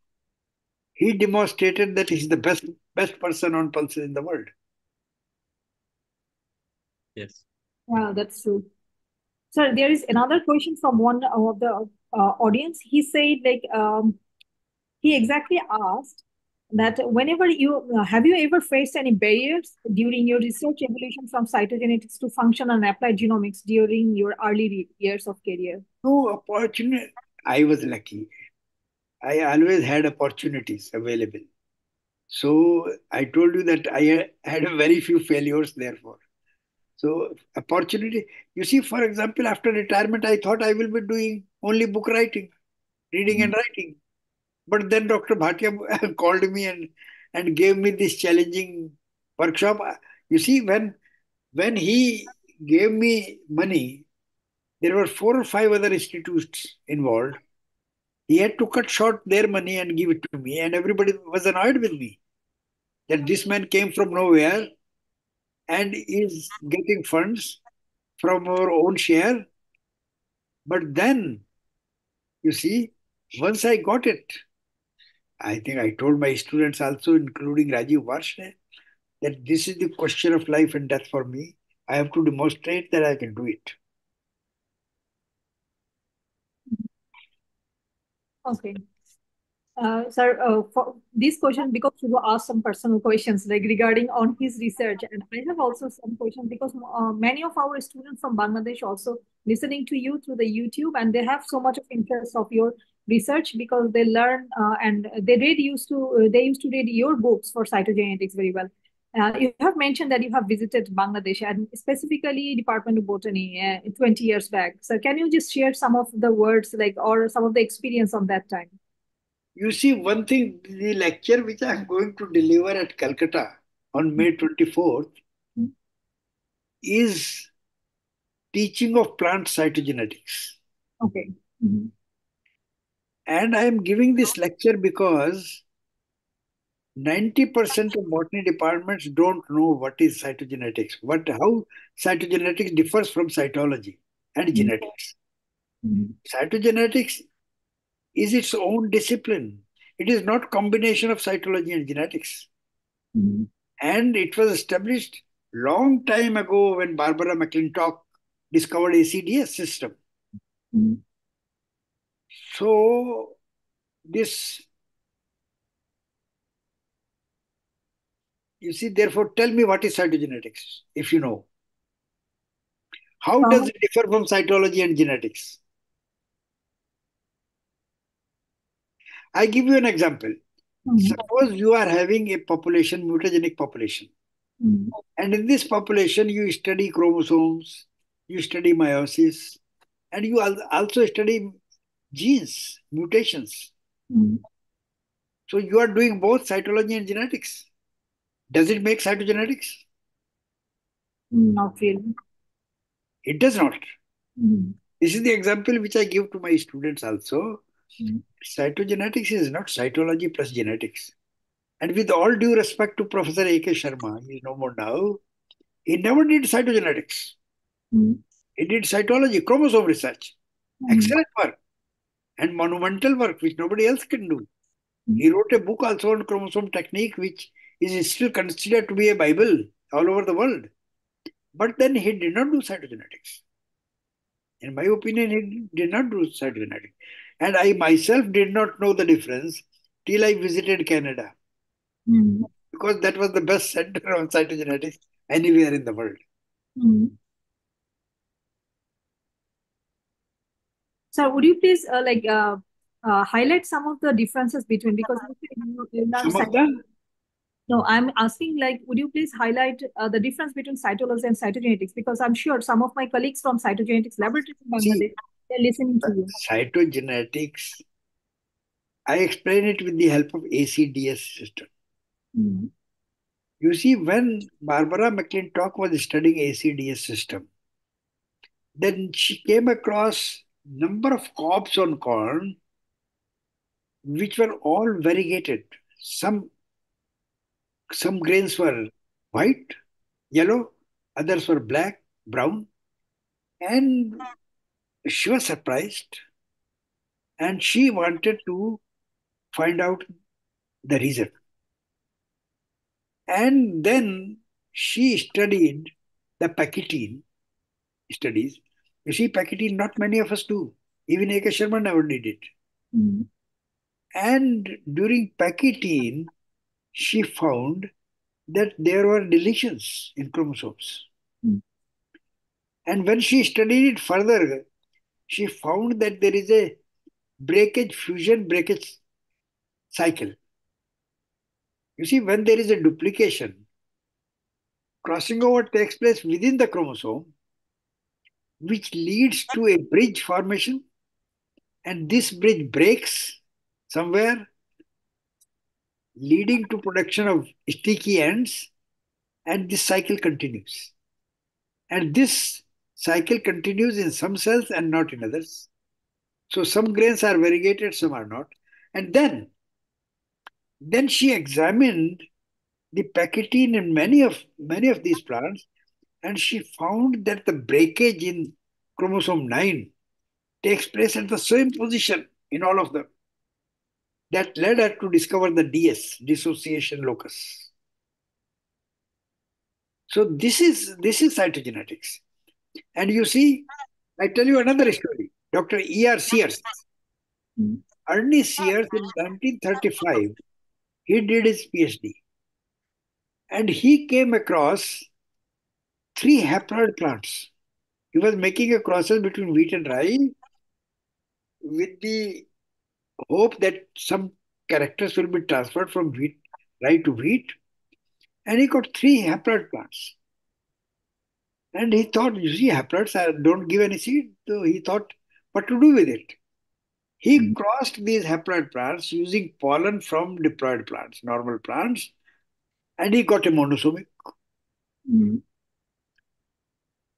he demonstrated that he's the best best person on pulses in the world. Yes. Wow, that's true. Sir, there is another question from one of the uh, audience. He said, like, um, he exactly asked that whenever you uh, have you ever faced any barriers during your research evolution from cytogenetics to functional and applied genomics during your early years of career? No opportunity. I was lucky. I always had opportunities available. So I told you that I had very few failures, therefore. So opportunity. You see, for example, after retirement, I thought I will be doing only book writing, reading and hmm. writing. But then Dr. Bhatia called me and, and gave me this challenging workshop. Uh, you see, when when he gave me money, there were four or five other institutes involved. He had to cut short their money and give it to me, and everybody was annoyed with me that this man came from nowhere and is getting funds from our own share. But then, you see, Once I got it, I think I told my students also, including Rajeev Varshney, that this is the question of life and death for me. I have to demonstrate that I can do it. Okay. Uh, sir, uh, for this question, because you asked some personal questions like regarding on his research, and I have also some questions because uh, many of our students from Bangladesh also listening to you through the YouTube, and they have so much of interest of your research because they learn uh, and they read used to uh, they used to read your books for cytogenetics very well. You have mentioned that you have visited Bangladesh and specifically Department of Botany uh, 20 years back. So can you just share some of the words like or some of the experience on that time? You see, one thing, the lecture which I'm going to deliver at Calcutta on May 24th mm-hmm. is teaching of plant cytogenetics. Okay. Mm-hmm. And I am giving this lecture because 90% of botany departments don't know what is cytogenetics, what how cytogenetics differs from cytology and mm-hmm. genetics. Mm-hmm. Cytogenetics is its own discipline. It is not combination of cytology and genetics. Mm-hmm. And it was established long time ago when Barbara McClintock discovered ACDS system. Mm-hmm. So this you see, therefore, tell me what is cytogenetics, if you know. How does it differ from cytology and genetics? I give you an example. Mm-hmm. Suppose you are having a population, mutagenic population. Mm-hmm. And in this population, you study chromosomes, you study meiosis, and you also study genes, mutations. Mm-hmm. So you are doing both cytology and genetics. Does it make cytogenetics? Not really. It does not. Mm-hmm. This is the example which I give to my students also. Cytogenetics is not cytology plus genetics. And with all due respect to Professor A.K. Sharma, he is no more now, he never did cytogenetics. Mm-hmm. He did cytology, chromosome research. Excellent work. And monumental work which nobody else can do. He wrote a book also on chromosome technique, which is still considered to be a Bible all over the world. But then he did not do cytogenetics. In my opinion, he did not do cytogenetics. And I myself did not know the difference till I visited Canada. Mm-hmm. Because that was the best center on cytogenetics anywhere in the world. Mm-hmm. So, would you please uh, like uh, uh, highlight some of the differences between because you, you some of them no, I'm asking like, would you please highlight uh, the difference between cytology and cytogenetics? Because I'm sure some of my colleagues from cytogenetics laboratory in Bangladesh, they're listening to you. Cytogenetics, I explain it with the help of ACDS system. Mm-hmm. You see, when Barbara McClintock was studying ACDS system, then she came across number of cobs on corn which were all variegated. Some some grains were white, yellow, others were black, brown. And she was surprised and she wanted to find out the reason. And then she studied the Pachytene studies. You see, Pachytene, not many of us do. Even A.K. Sharma never did it. Mm-hmm. And during Pachytene, she found that there were deletions in chromosomes. Mm. And when she studied it further, she found that there is a breakage, fusion breakage cycle. You see, when there is a duplication, crossing over takes place within the chromosome, which leads to a bridge formation, and this bridge breaks somewhere leading to production of sticky ends and this cycle continues. And this cycle continues in some cells and not in others. So some grains are variegated, some are not. And then, then she examined the pachytene in many of many of these plants, and she found that the breakage in chromosome 9 takes place at the same position in all of them. that led her to discover the DS, dissociation locus. So this is this is cytogenetics. And you see, I tell you another story. Dr. E.R. Sears, Mm. Ernie Sears in 1935, he did his PhD. And he came across three haploid plants. He was making a crosses between wheat and rye with the hope that some characters will be transferred from wheat, rye to wheat. And he got three haploid plants. And he thought, you see, haploids are, don't give any seed. So he thought, what to do with it? He Mm. crossed these haploid plants using pollen from diploid plants, normal plants, and he got a monosomic. Mm.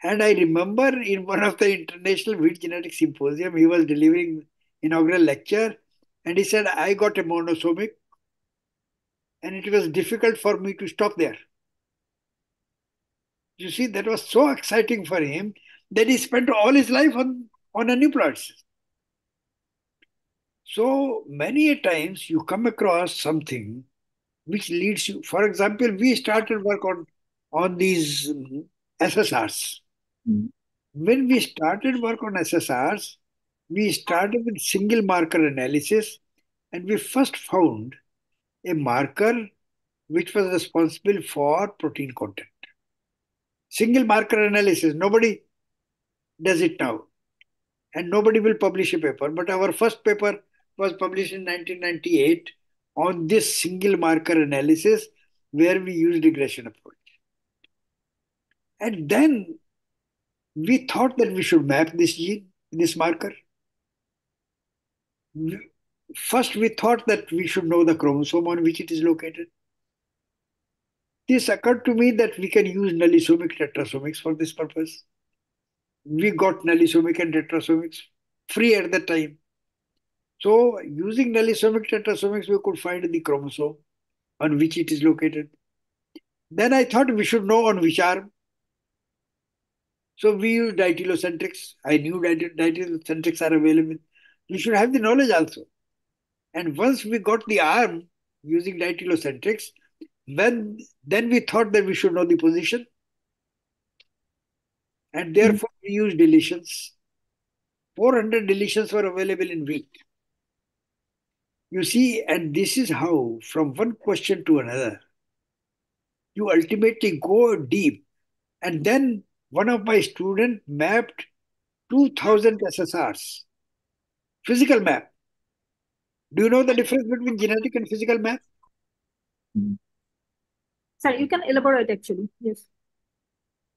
And I remember in one of the International Wheat Genetics Symposium, he was delivering inaugural lecture, and he said, I got a monosomic, and it was difficult for me to stop there. You see, that was so exciting for him that he spent all his life on, on aneuploids. So many a times you come across something which leads you. For example, we started work on, on these SSRs. Mm. When we started work on SSRs, we started with single marker analysis and we first found a marker which was responsible for protein content. Single marker analysis, nobody does it now. And nobody will publish a paper. But our first paper was published in 1998 on this single marker analysis where we used regression approach. And then we thought that we should map this gene, this marker. First, we thought that we should know the chromosome on which it is located. This occurred to me that we can use nullisomic tetrasomics for this purpose. We got nullisomic and tetrasomics free at the time. So, using nullisomic tetrasomics, we could find the chromosome on which it is located. Then I thought we should know on which arm. So, we used ditelocentrics. I knew that ditelocentrics are available. We should have the knowledge also. And once we got the arm using ditelocentrics, then, then we thought that we should know the position. And therefore, we used deletions. 400 deletions were available in wheat. You see, and this is how, from one question to another, you ultimately go deep. And then one of my students mapped 2000 SSRs, physical map. Do you know the difference between genetic and physical map? Mm. Sir, you can elaborate actually. Yes.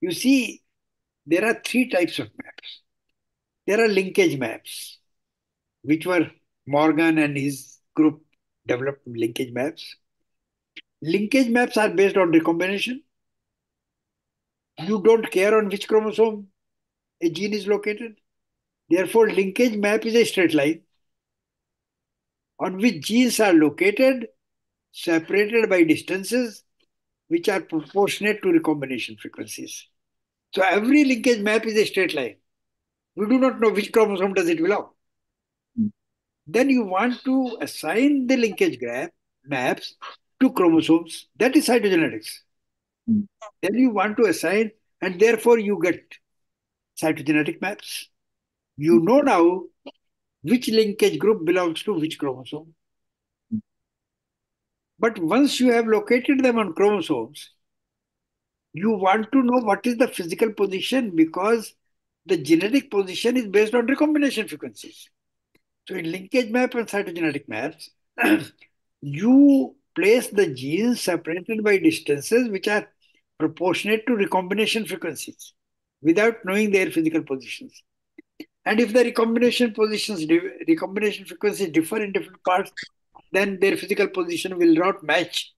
You see, there are three types of maps. There are linkage maps, which were Morgan and his group developed linkage maps. Linkage maps are based on recombination. You don't care on which chromosome a gene is located. Therefore, linkage map is a straight line on which genes are located, separated by distances which are proportionate to recombination frequencies. So every linkage map is a straight line. We do not know which chromosome does it belong. Mm. Then you want to assign the linkage graph maps to chromosomes. That is cytogenetics. Mm. Then you want to assign, and therefore you get cytogenetic maps. You know now which linkage group belongs to which chromosome. But once you have located them on chromosomes, you want to know what is the physical position because the genetic position is based on recombination frequencies. So in linkage map and cytogenetic maps, you place the genes separated by distances which are proportionate to recombination frequencies without knowing their physical positions. And if the recombination positions, recombination frequencies differ in different parts, then their physical position will not match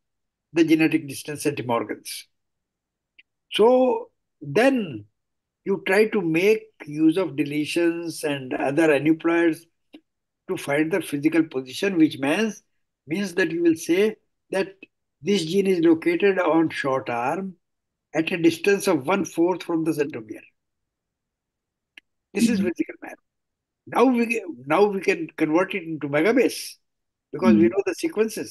the genetic distance at organs. So then you try to make use of deletions and other aneuploids to find the physical position, which means, means that you will say that this gene is located on short arm at a distance of one fourth from the centromere. This is Mhm. physical map. Now we now we can convert it into megabase. Because we Mhm. know the sequences.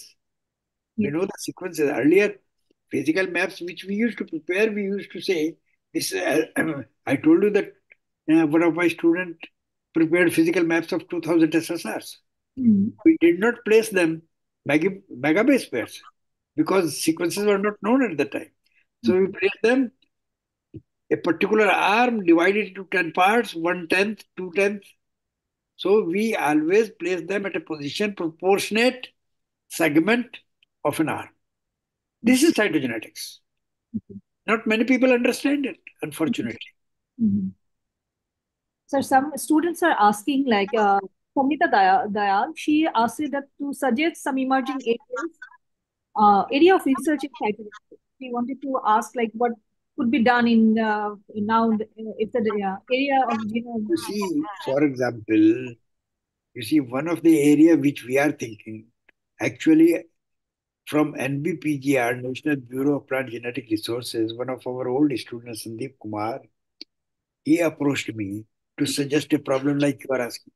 We know the sequences. Earlier, physical maps which we used to prepare, we used to say, this. Uh, I told you that uh, one of my students prepared physical maps of 2000 SSRs. Mhm. We did not place them mega, megabase pairs because sequences were not known at the time. So we placed them a particular arm divided into 10 parts, one tenth, two tenths. So we always place them at a position proportionate segment of an arm. This is cytogenetics. Not many people understand it, unfortunately. Mhm. So some students are asking, like uh, Samita Daya- Dayal, she asked that to suggest some emerging areas, uh, area of research in cytogenetics. She wanted to ask, like, what could be done in uh, now it's if the uh, area of genome. You see, for example, you see, one of the area which we are thinking, actually, from NBPGR, National Bureau of Plant Genetic Resources, one of our old students, Sandeep Kumar, he approached me to suggest a problem like you are asking.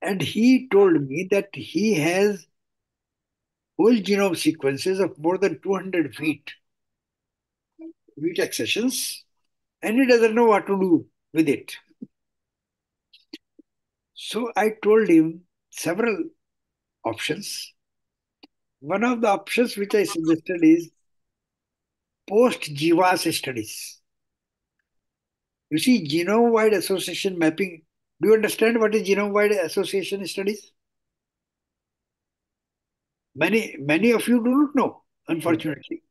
And he told me that he has whole genome sequences of more than 200 feet, wheat accessions, and he doesn't know what to do with it. So I told him several options. One of the options which I suggested is post GWAS studies. You see, genome wide association mapping. Do you understand what is genome wide association studies? Many, many of you do not know, unfortunately.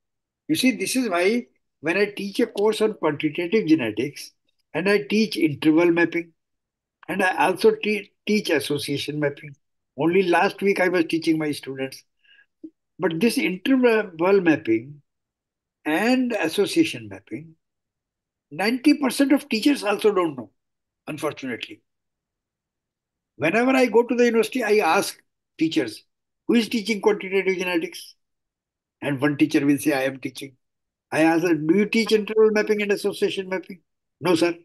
You see, this is why when I teach a course on quantitative genetics and I teach interval mapping and I also te- teach association mapping. Only last week I was teaching my students. But this interval mapping and association mapping, 90% of teachers also don't know, unfortunately. Whenever I go to the university, I ask teachers, who is teaching quantitative genetics? And one teacher will say, I am teaching. I asked her, do you teach interval mapping and association mapping? No, sir.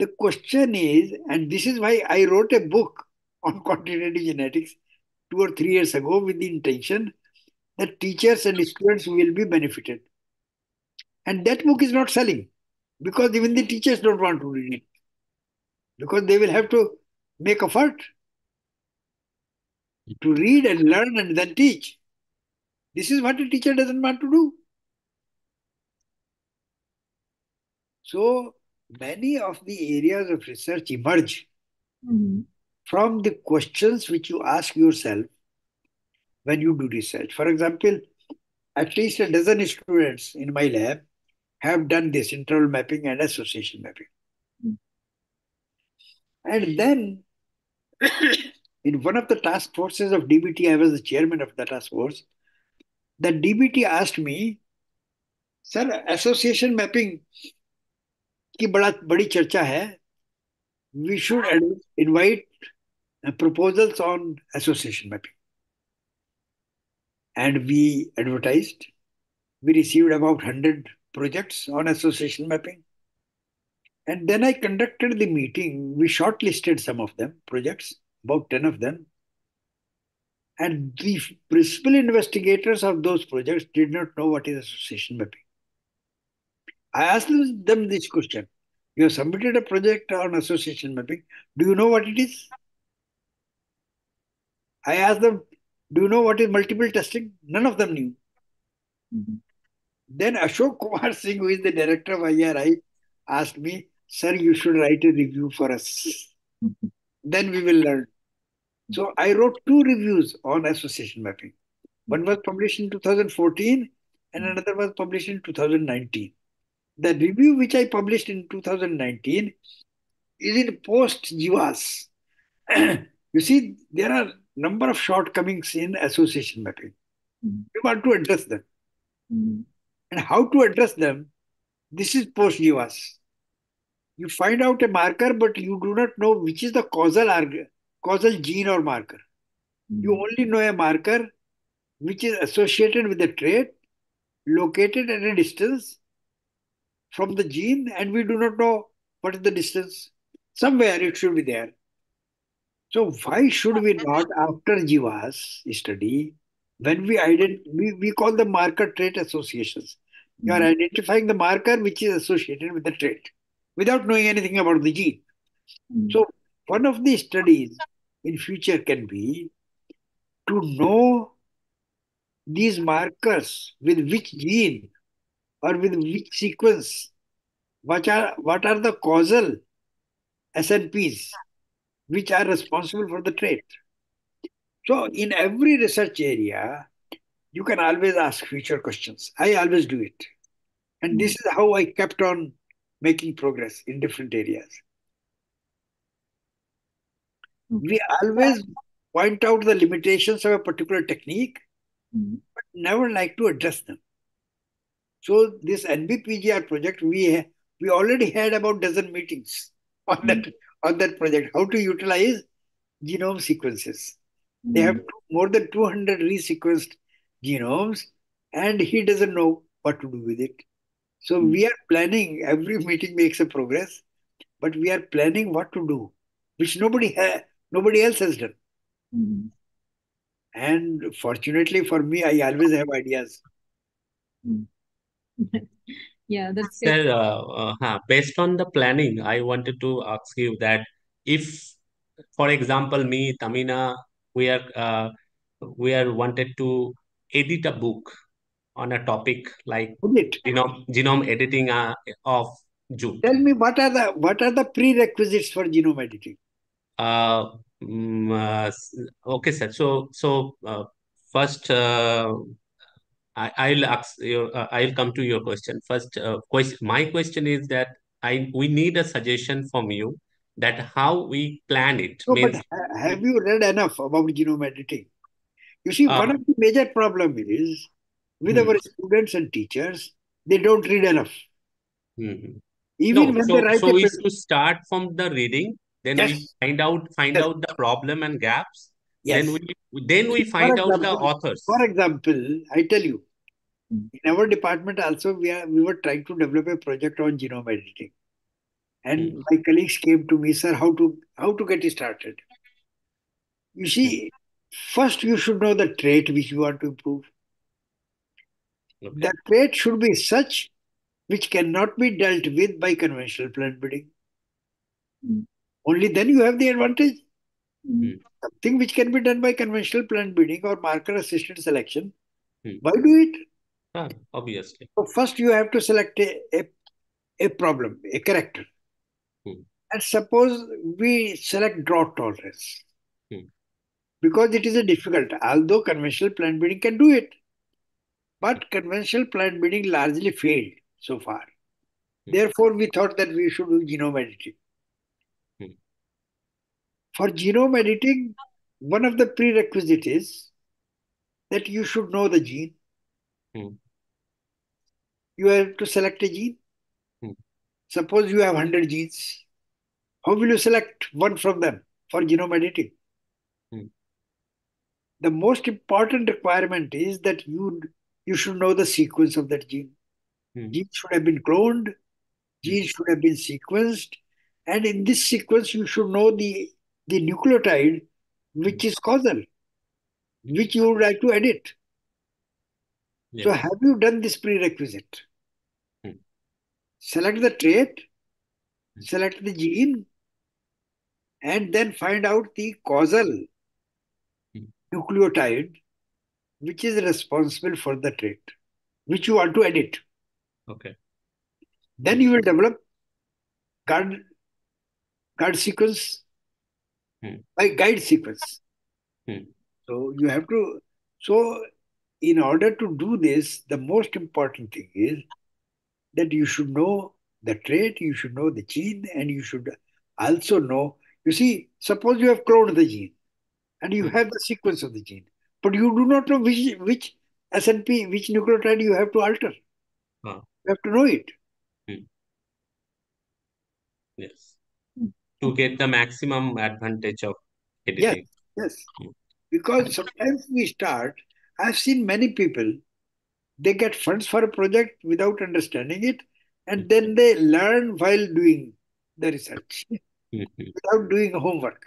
The question is, and this is why I wrote a book on quantitative genetics two or three years ago with the intention that teachers and students will be benefited. And that book is not selling because even the teachers don't want to read it because they will have to make effort to read and learn and then teach. This is what a teacher doesn't want to do. So many of the areas of research emerge mm-hmm. from the questions which you ask yourself when you do research. For example, at least a dozen students in my lab have done this interval mapping and association mapping. Mm-hmm. And then in one of the task forces of DBT, I was the chairman of the task force. The DBT asked me, Sir, association mapping की बड़ा बड़ी चर्चा है we should invite proposals on association mapping. And we advertised. We received about 100 projects on association mapping. And then I conducted the meeting. We shortlisted some of them, projects, about 10 of them. And the principal investigators of those projects did not know what is association mapping. I asked them this question You have submitted a project on association mapping. Do you know what it is? I asked them, Do you know what is multiple testing? None of them knew. Mhm. Then Ashok Kumar Singh, who is the director of IARI, asked me, Sir, you should write a review for us. then we will learn. So I wrote two reviews on association mapping. One was published in 2014 and another was published in 2019. The review which I published in 2019 is in post GWAS. you see, there are number of shortcomings in association mapping. Mhm. We want to address them. Mhm. And how to address them? This is post GWAS. You find out a marker, but you do not know which is the causal arg- causal gene or marker. You Mhm. only know a marker which is associated with a trait located at a distance from the gene, and we do not know what is the distance. Somewhere it should be there. So why should we not, after GWAS study, when we ident we, we call the marker trait associations. You are hmm. identifying the marker which is associated with the trait without knowing anything about the gene. Hmm. So one of the studies in future can be to know these markers with which gene or with which sequence, what are what are the causal SNPs which are responsible for the trait. So in every research area, you can always ask future questions. I always do it. And this hmm. is how I kept on making progress in different areas. Hmm. We always point out the limitations of a particular technique, hmm. but never like to address them. So this NBPGR project, we we already had about dozen meetings on hmm. that on that project. How to utilize genome sequences. They hmm. have more than 200 resequenced genomes, and he doesn't know what to do with it. So hmm. we are planning. Every meeting makes a progress, but we are planning what to do, which nobody ha- nobody else has done. And fortunately for me, I always have ideas. Yeah, that's it. Sir, uh, uh, huh, based on the planning, I wanted to ask you that if, for example, me, Tamina, we are uh, we are wanted to edit a book on a topic like Edit. genome genome editing uh, of jute. Tell me what are the what are the prerequisites for genome editing? Uh, mm, uh, okay, sir. So so uh, first, uh, I, I'll ask your uh, I'll come to your question. First, uh, question. My question is that I we need a suggestion from you that how we plan it No, but means ha- have you read enough about genome editing? You see, one uh, of the major problem is with hmm, our students and teachers, they don't read enough. hmm. Even No, when they so write so is to start from the reading, then we find out find yes, out the problem and gaps, then we then we For find out the authors. for example, I tell you, in our department also we are we were trying to develop a project on genome editing. Hmm, And my colleagues came to me, sir, how to how to get it started. You hmm, see, first you should know the trait which you want to improve. Okay. The trait should be such which cannot be dealt with by conventional plant breeding. Only then you have the advantage. Hmm, Something which can be done by conventional plant breeding or marker assisted selection. hmm. Why do it? Ah, obviously. So first you have to select a, a, a problem, a character. Hmm, And suppose we select drought tolerance hmm, because it is a difficult, although conventional plant breeding can do it. But conventional plant breeding largely failed so far. hmm, Therefore, we thought that we should do genome editing. hmm, For genome editing, one of the prerequisites is that you should know the gene. hmm, You have to select a gene. hmm. Suppose you have 100 genes. How will you select one from them for genome editing? hmm. The most important requirement is that you, you should know the sequence of that gene. Hmm, Gene should have been cloned, hmm, genes should have been sequenced, and in this sequence, you should know the, the nucleotide hmm. which is causal, which you would like to edit. So, have you done this prerequisite? Select the trait, select the gene, and then find out the causal nucleotide which is responsible for the trait, which you want to edit. Okay. Then you will develop guard, guard sequence hmm, by guide sequence. hmm. So you have to, so in order to do this, the most important thing is that you should know the trait, you should know the gene, and you should also know. You see, suppose you have cloned the gene and you Hmm, have the sequence of the gene, but you do not know which which SNP, which nucleotide you have to alter. ah, You have to know it. hmm. Yes. To get the maximum advantage of Yes, editing. yes. Hmm, Because sometimes we start, I've seen many people, they get funds for a project without understanding it, hmm, and then they learn while doing the research hmm, hmm. without doing homework.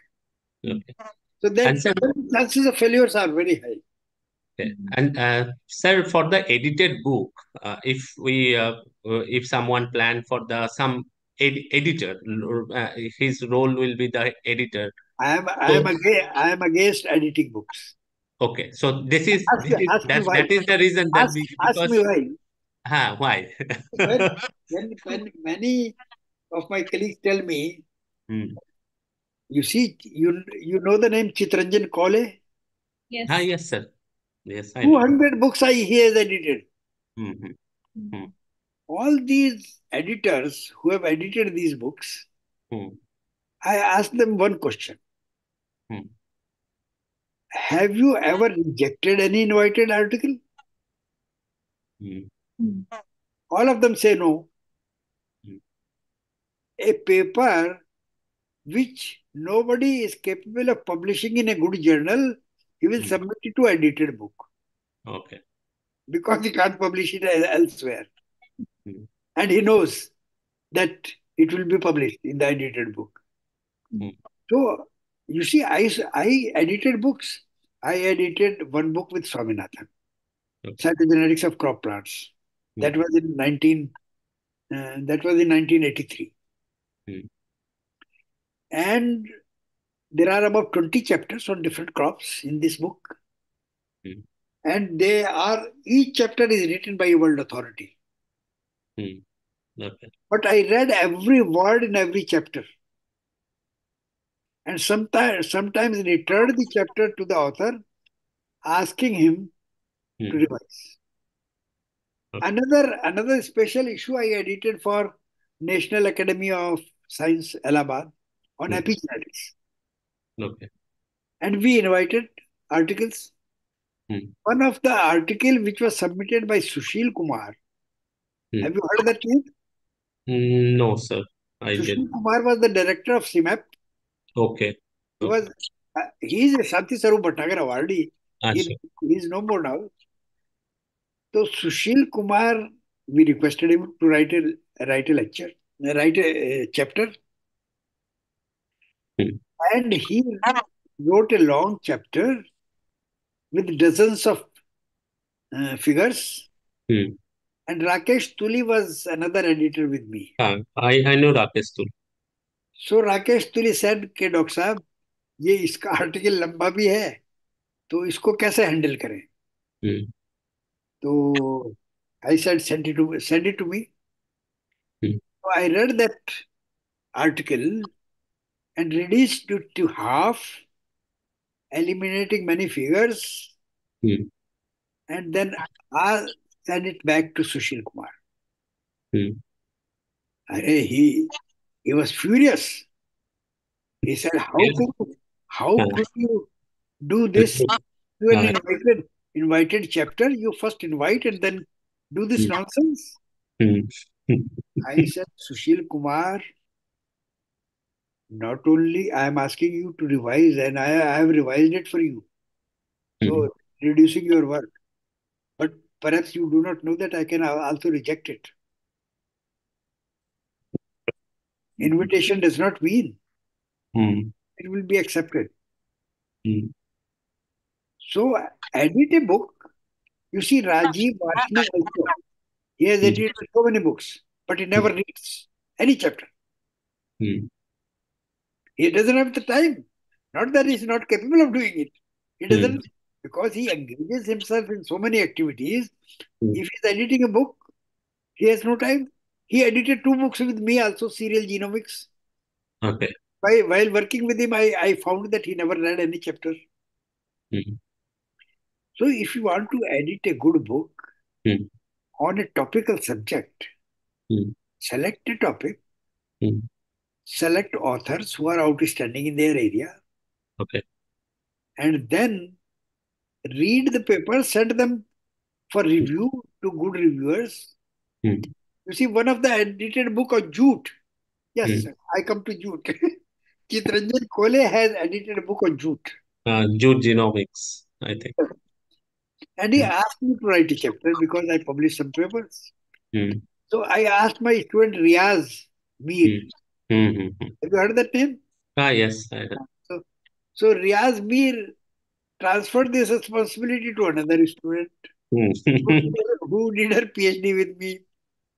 Okay. So then sir, chances of failures are very high. okay. And uh, sir, for the edited book, uh, if we uh, uh, if someone plan for the some ed editor, uh, his role will be the editor. I am I am against I am against editing books. Okay, so this is, Ask, this is ask me that's, why. that is the reason that Ask, we ask me why. huh, why? When, when, when many of my colleagues tell me, Hmm. you see, you you know the name Chitranjan Kole? Yes. Ah, yes, sir. Yes, I know. 200 books I, he has edited. hmm All these editors who have edited these books, Hmm. I ask them one question. Have you ever rejected any invited article? Hmm. All of them say no. Hmm. A paper which nobody is capable of publishing in a good journal, he will Hmm. submit it to an edited book Okay. because he can't publish it elsewhere. Hmm. And he knows that it will be published in the edited book. Hmm. So, you see, I, I edited books. I edited one book with Swaminathan, Okay. Cytogenetics of Crop Plants. That Hmm. was in 19, uh, that was in 1983. Hmm. And there are about 20 chapters on different crops in this book. Hmm. And they are, each chapter is written by a world authority. Hmm. Okay. But I read every word in every chapter. And sometimes, sometimes returned the chapter to the author, asking him to Hmm. revise. Okay. Another another special issue I edited for National Academy of Science, Allahabad, on Hmm. epigenetics. Okay. And we invited articles. Hmm. One of the article which was submitted by Sushil Kumar. Hmm. Have you heard that name? Mm, No, sir. I Sushil did. Kumar was the director of CIMAP. Okay. He was uh, he is a Shanti Swarup Bhatnagar awardee. Ah, He, is no more now. So Sushil Kumar, we requested him to write a write a lecture, write a, a chapter, Hmm. and he wrote a long chapter with dozens of uh, figures. Hmm. And Rakesh Tuli was another editor with me. Ah, I I know Rakesh too. So Rakesh Turi said के doctor साहब ये इसका article लंबा भी है तो इसको कैसे हैंडल करें? तो I said send it to send it to me तो I read that article and reduce to to half eliminating many figures and then then send it back to Sushil Kumar अरे he he was furious. He said, "How Yes. could you, how Ah. could you do this to an Ah. invited invited chapter? You first invite and then do this Hmm. nonsense." Hmm. I said, Sushil Kumar, not only I am asking you to revise, and I, I have revised it for you. Hmm. So reducing your work. But perhaps you do not know that I can also reject it. Invitation does not mean Hmm. it will be accepted. Hmm. So edit a book. You see, Rajeev Varshney also, he has Hmm. edited so many books, but he never reads any chapter. Hmm. He doesn't have the time. Not that he's not capable of doing it. He Hmm. doesn't, because he engages himself in so many activities. If he's editing a book, he has no time. He edited two books with me, also cereal genomics. Okay. While, while working with him, I, I found that he never read any chapter. Hmm. So, if you want to edit a good book Hmm. on a topical subject, Hmm. select a topic, Hmm. select authors who are outstanding in their area, Okay. and then read the paper, send them for review to good reviewers. Hmm. You see, one of the edited book of jute. Yes, Hmm. I come to jute. Chitranjan Kole has edited a book on jute. Uh, Jute Genomics, I think. And he Hmm. asked me to write a chapter because I published some papers. Hmm. So I asked my student Riaz Mir. Hmm. Hmm. Hmm. hmm. Have you heard that name? Ah, yes. So So Riaz Mir transferred this responsibility to another student Hmm. who did her PhD with me,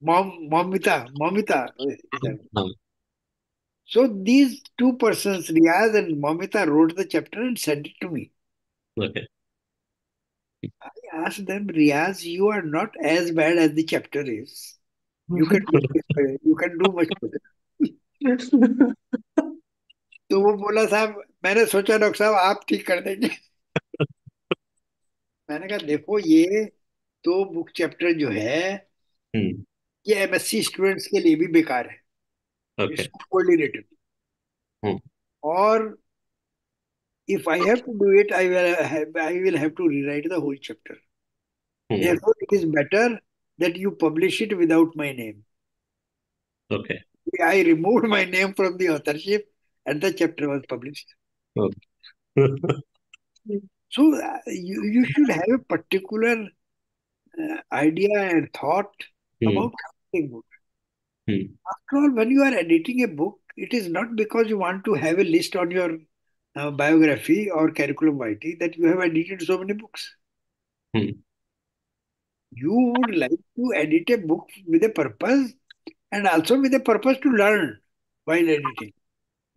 Mom. Momita. Hmm. So these two persons, Riaz and Momita, wrote the chapter and sent it to me. Okay. I asked them, Riaz, you are not as bad as the chapter is. You can do this, you can do much better. तो वो बोला साहब मैंने सोचा doctor साहब आप ठीक कर देंगे मैंने कहा देखो ये दो बुक चैप्टर जो है Hmm. ये एमएससी स्टूडेंट्स के लिए भी बेकार है। Coordinated hmm. और if I have to do it I will I will have to rewrite the whole chapter therefore it is better that you publish it without my name okay I removed my name from the authorship and the chapter was published so uh, you, you should have a particular uh, hmm. about writing book. Hmm. After all, when you are editing a book, it is not because you want to have a list on your uh, biography or curriculum vitae that you have edited so many books. Hmm. You would like to edit a book with a purpose and also with a purpose to learn while editing.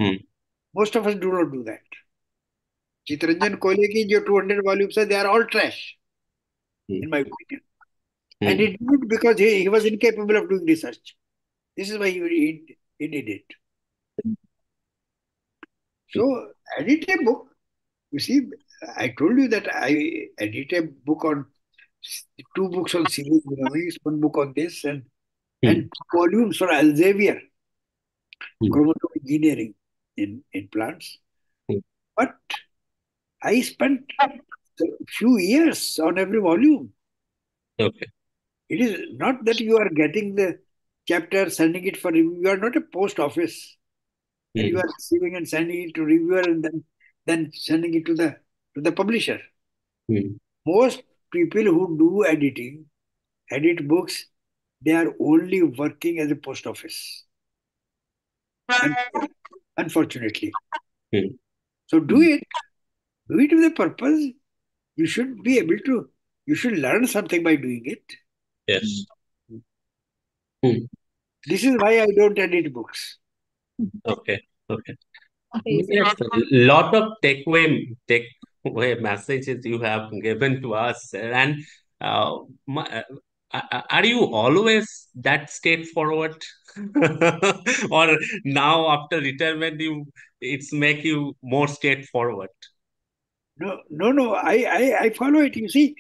Hmm. Most of us do not do that. Chitranjan Kole ki jo 200 volumes are, they are all trash, Hmm. in my opinion. Hmm. And he did it because he, he was incapable of doing research. This is why he, he, he did it. So, edit a book. You see, I told you that I edit a book on two books on cereal genomics, one book on this, and, Hmm. and two volumes for Elsevier, Hmm. engineering in, in plants. Hmm. But I spent a few years on every volume. Okay. It is not that you are getting the chapter, sending it for review. You are not a post office. And Hmm. you are receiving and sending it to reviewer and then, then sending it to the to the publisher. Hmm. Most people who do editing, edit books, they are only working as a post office. Un- Unfortunately. Hmm. So do it. Do it with a purpose. You should be able to, you should learn something by doing it. Yes. This is why I don't edit books. Okay. Okay. Okay, so Yes, a lot of takeaway takeaway messages you have given to us, and uh, my, uh, are you always that straightforward, or now after retirement you it's make you more straightforward? No, no, no. I, I, I follow it. You see,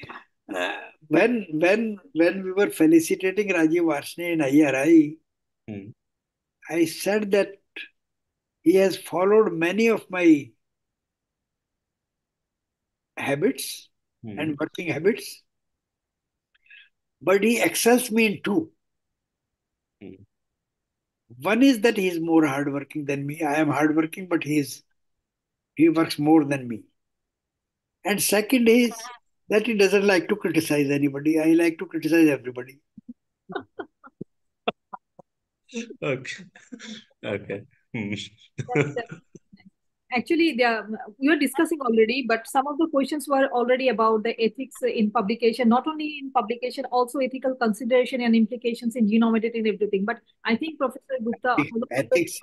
uh, when when when we were felicitating Rajeev Varshney in IARI, Hmm. I said that he has followed many of my habits Hmm. and working habits, but he excels me in two. Hmm. One is that he is more hardworking than me. I am hardworking, but he is he works more than me. And second is that he doesn't like to criticize anybody. I like to criticize everybody. Okay. Okay. Hmm. that's, that's actually they are, we were discussing already, but some of the questions were already about the ethics in publication, not only in publication, also ethical consideration and implications in genome editing and everything. But I think Professor Gupta See, ethics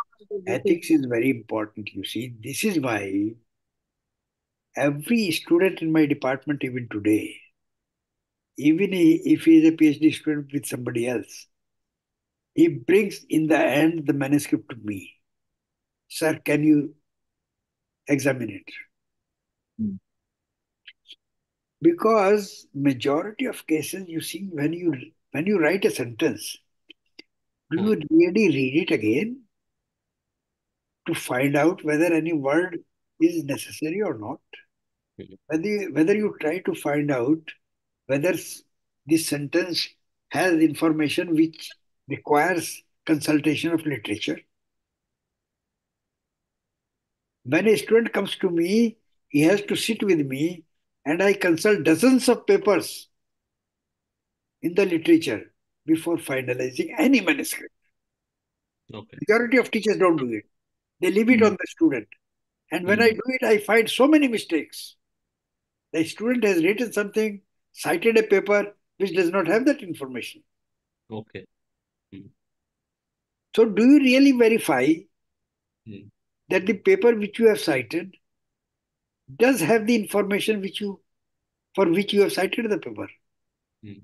ethics is very important. You see, this is why every student in my department, even today, even if he is a PhD student with somebody else, he brings in the end the manuscript to me. Sir, can you examine it? Hmm. Because majority of cases, you see, when you when you write a sentence, do you really read it again to find out whether any word is necessary or not? Whether you, whether you try to find out whether this sentence has information which requires consultation of literature. When a student comes to me, he has to sit with me and I consult dozens of papers in the literature before finalizing any manuscript. Okay. Majority of teachers don't do it. They leave it Hmm. on the student And when I Hmm. do it, I find so many mistakes. The student has written something, cited a paper which does not have that information. Okay. So, do you really verify Hmm. that the paper which you have cited does have the information which you for which you have cited the paper? Hmm.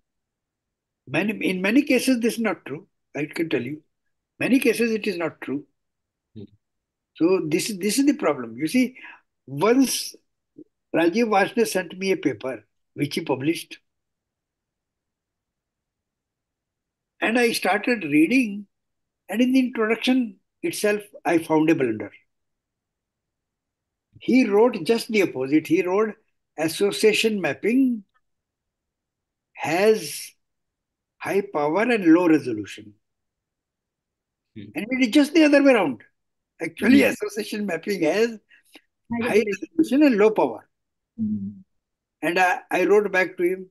Many, in many cases, this is not true. I can tell you. Many cases, it is not true. Hmm. So this is this is the problem. You see, once Rajeev Varshney sent me a paper which he published, and I started reading, and in the introduction itself, I found a blunder. He wrote just the opposite. He wrote association mapping has high power and low resolution. Hmm. And it is just the other way around. Actually, Hmm. association mapping has High high resolution. resolution and low power. And I, wrote back to him,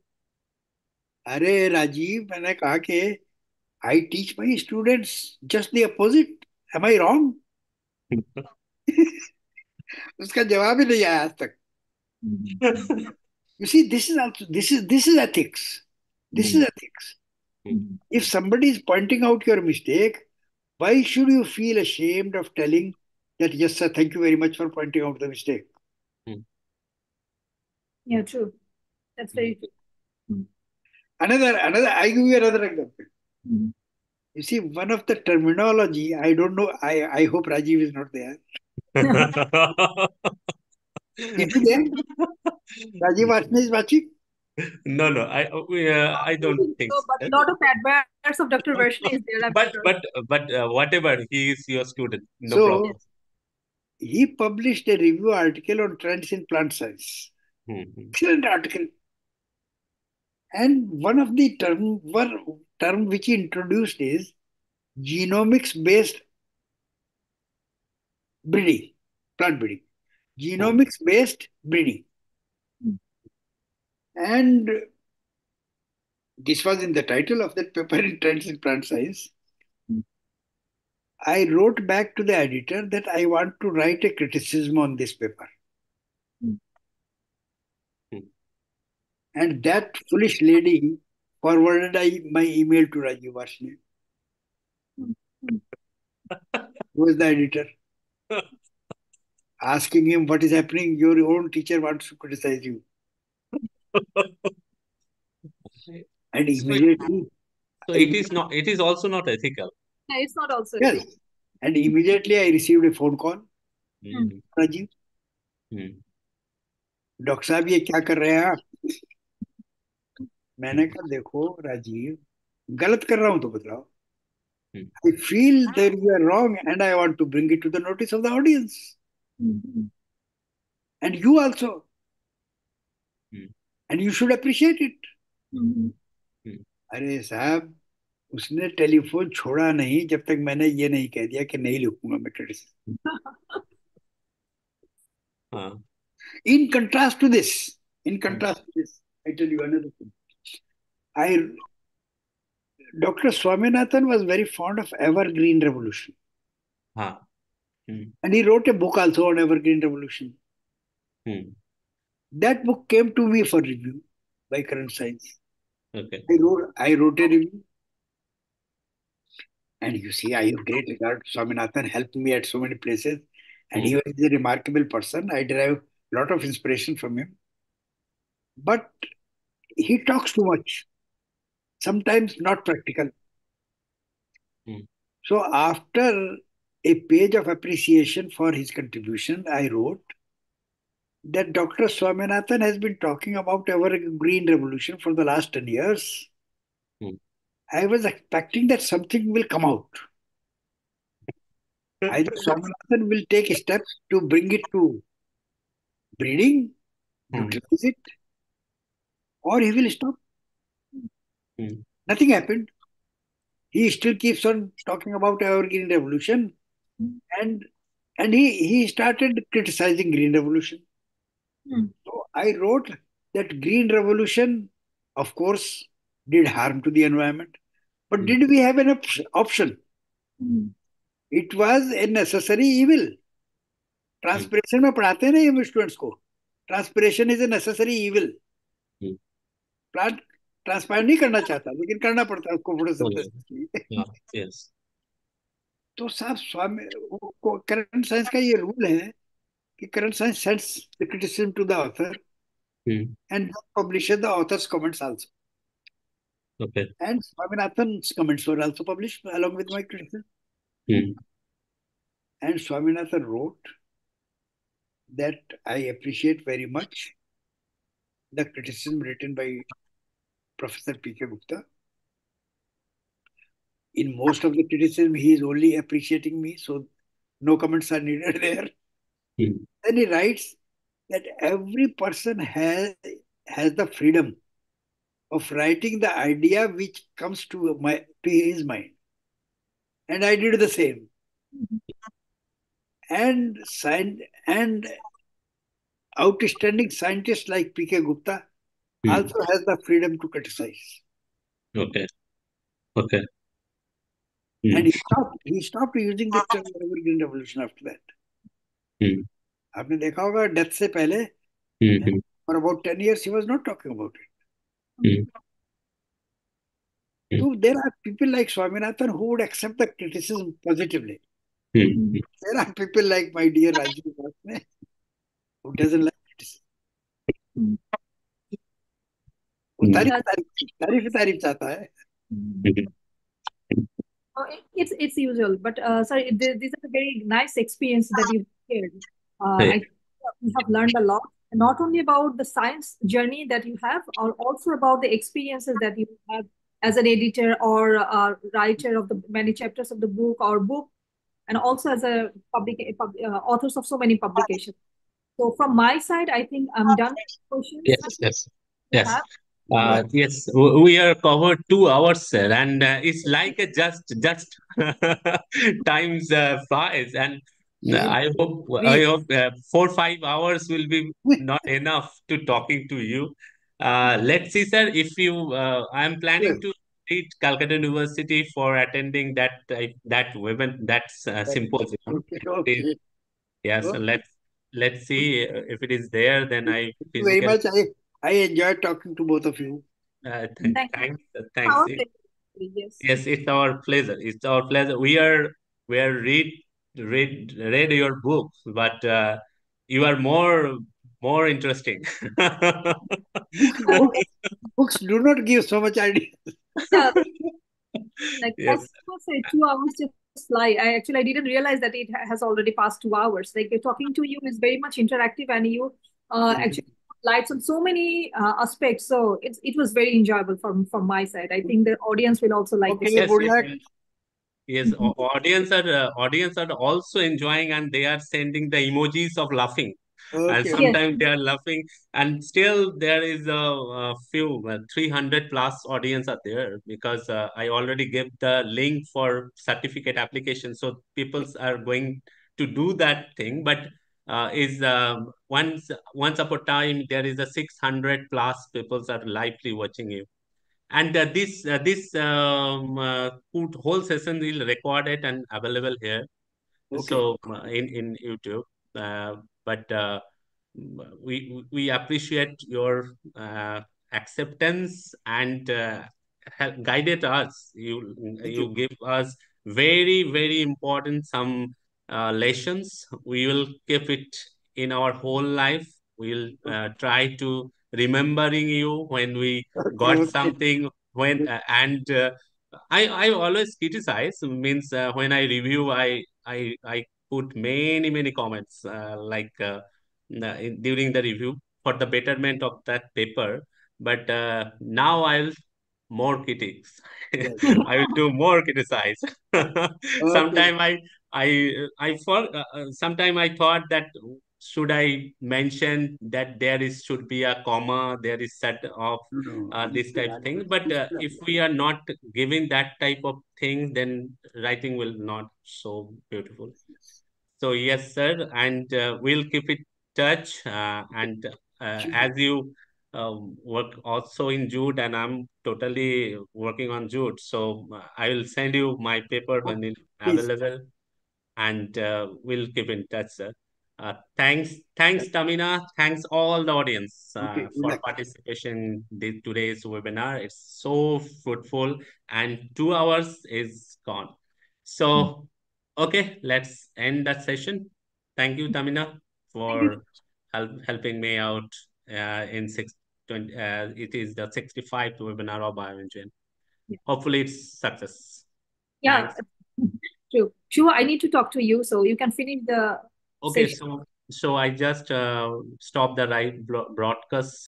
Are Rajeev, मैंने कहा I teach my students just the opposite. Am I wrong? उसका जवाब ही नहीं आया आज you see this is also this is this is ethics this is ethics mm-hmm. if somebody is pointing out your mistake why should you feel ashamed of telling that yes sir thank you very much for pointing out the mistake yeah, true. That's very true. Another another I give you another example. Mhm. You see, one of the terminology, I don't know, I, I hope Rajeev is not there. Is he there? Rajeev Varshney is watching? No, no, I uh, I don't think so. so. But a lot of admirers of Dr. Varshney is there. I'm But sure. but but uh, whatever, he is your student. No So- problem. He published a review article on trends in plant science. Hmm, hmm. Excellent article. And one of the term, one term which he introduced is genomics based breeding, plant breeding. Genomics based breeding. And this was in the title of that paper in Trends in Plant Science. Hmm. I wrote back to the editor that I want to write a criticism on this paper. Hmm. Hmm. And that foolish lady forwarded I, my email to Rajeev Who who is the editor, asking him what is happening. Your own teacher wants to criticize you. and immediately. So it is not. It is also not ethical. No, it's not also. Yes. Ethical. And immediately I received a phone call. Mm. Rajeev. Mm. Doctor what are you doing? मैंने कहा देखो राजीव गलत कर रहा हूँ तो बतलाओ I feel there you are wrong and I want to bring it to the notice of the audience and you also and you should appreciate it अरे साहब उसने टेलीफोन छोड़ा नहीं जब तक मैंने ये नहीं कह दिया कि नहीं लिखूँगा मैं criticism in contrast to this in contrast to this I tell you another thing I Dr. Swaminathan was very fond of evergreen revolution. हाँ. And he wrote a book also on evergreen revolution. Hmm. That book came to me for review by Current Science. Okay. I wrote, I wrote a review. And you see, I have great regard. Swaminathan helped me at so many places. And he was a remarkable person. I derive a lot of inspiration from him. But he talks too much, sometimes not practical. Hmm. So after a page of appreciation for his contribution, I wrote that Dr. Swaminathan has been talking about our green revolution for the last 10 years. Hmm. I was expecting that something will come out. Either Swaminathan will take steps to bring it to breeding, Hmm. utilize it, or he will stop. Hmm. Nothing happened. He still keeps on talking about our green revolution, Hmm. and and he he started criticizing green revolution. Hmm. So I wrote that green revolution, of course, did harm to the environment, but Hmm. did we have an op- option? Mhm. It was a necessary evil. Transpiration में पढ़ाते हैं ना ये students को transpiration is a necessary evil hmm. Plant transpire नहीं करना चाहता लेकिन करना पड़ता है उसको बड़े yes. हाँ, yes. तो साहब स्वामी करंट साइंस का ये रूल है कि current science sends the criticism to the author and publish the author's comments also okay and Swaminathan comments were also publish along with my criticism and Swaminathan wrote that I appreciate very much the criticism written by Professor P.K. Gupta. In most of the criticism, he is only appreciating me, so no comments are needed there. Hmm. Then he writes that every person has has the freedom of writing the idea which comes to my to his mind, and I did the same. And sign and outstanding scientists like P.K. Gupta hmm. also has the freedom to criticize. Okay. Okay. Hmm. And he stopped, he stopped using the term evergreen revolution after that. Hmm. आपने देखा होगा death से पहले for about ten years he was not talking about it So there are people like Swaminathan who would accept the criticism positively. Hmm, hmm, hmm. there are people like my dear Rajeev Varshney who doesn't like criticism. Hmm. वो Hmm. तारीफ तारीफ तारीफ ही तारीफ चाहता है Hmm. Uh, it- it's it's usual, but uh, sorry, th- these are very nice experience that you've shared. Uh, Right. I think we have learned a lot, not only about the science journey that you have, or also about the experiences that you have as an editor or a writer of the many chapters of the book or book, and also as a public pub, uh, authors of so many publications. So from my side, I think I'm done with questions. Yes, yes, you yes. Uh, yes, we are covered two hours, sir, and uh, it's like a just just times uh, flies, and I hope I hope uh, four five hours will be not enough to talking to you. Uh, let's see, sir. If you, uh, I'm planning to read Calcutta University for attending that type that women that uh, symposium. okay okay yes. okay Let's let's see uh, if it is there. Then I Thank you very much I I enjoyed talking to both of you Uh, th Thank you. thanks, uh, thanks. It- Yes. yes, it's our pleasure. It's our pleasure. We are we are read read read your book, but uh, you are more more interesting. books books books do not give so much idea Yeah, like Yes. as you said, two hours just fly. I actually I didn't realize that it has already passed two hours. Like talking to you is very much interactive, and you uh, Mhm. actually put lights on so many uh, aspects. So it's it was very enjoyable from from my side. I think the audience will also like this. okay Yes, yes, yes. Yes, audience are uh, audience are also enjoying and they are sending the emojis of laughing. And okay Yes. sometimes they are laughing, and still there is a, a few uh, 300 plus audience are there because uh, I already gave the link for certificate application. So people are going to do that thing, but uh, is um, once once upon a time there is a 600 plus people are lively watching you. And uh, this uh, this um, uh, whole session will record it and available here. okay So uh, in in YouTube, uh, but uh, we we appreciate your uh, acceptance and uh, guided us. You thank you you give us very very important some uh, lessons. We will keep it in our whole life. We'll uh, try to remembering you when we got something when uh, and uh, I I always criticize means uh, when I review I I I put many many comments uh, like uh, in, during the review for the betterment of that paper. But uh, now I'll more critics. I will do more criticize. Okay. Sometime I I I for uh, uh, sometime I thought that should I mention that there is should be a comma there is set of no no uh, this type of thing. but uh, if we are not giving that type of thing then writing will not so beautiful. So yes sir and uh, we'll keep it touch uh, and uh, as you um, work also in jute and I'm totally working on jute so uh, I will send you my paper when it's please. available and uh, we'll keep in touch sir Uh, thanks, thanks, Tamina. Thanks all the audience uh, Okay, for participation in today's webinar. It's so fruitful, and two hours is gone. So, okay, let's end that session. Thank you, Tamina, for help, helping me out uh, in six twenty. Uh, it is the 65th webinar of Bioingene. Yeah. Hopefully, it's success. Yeah, True. Sure, I need to talk to you, so you can finish the Okay, session. so so I just uh, stop the right broadcast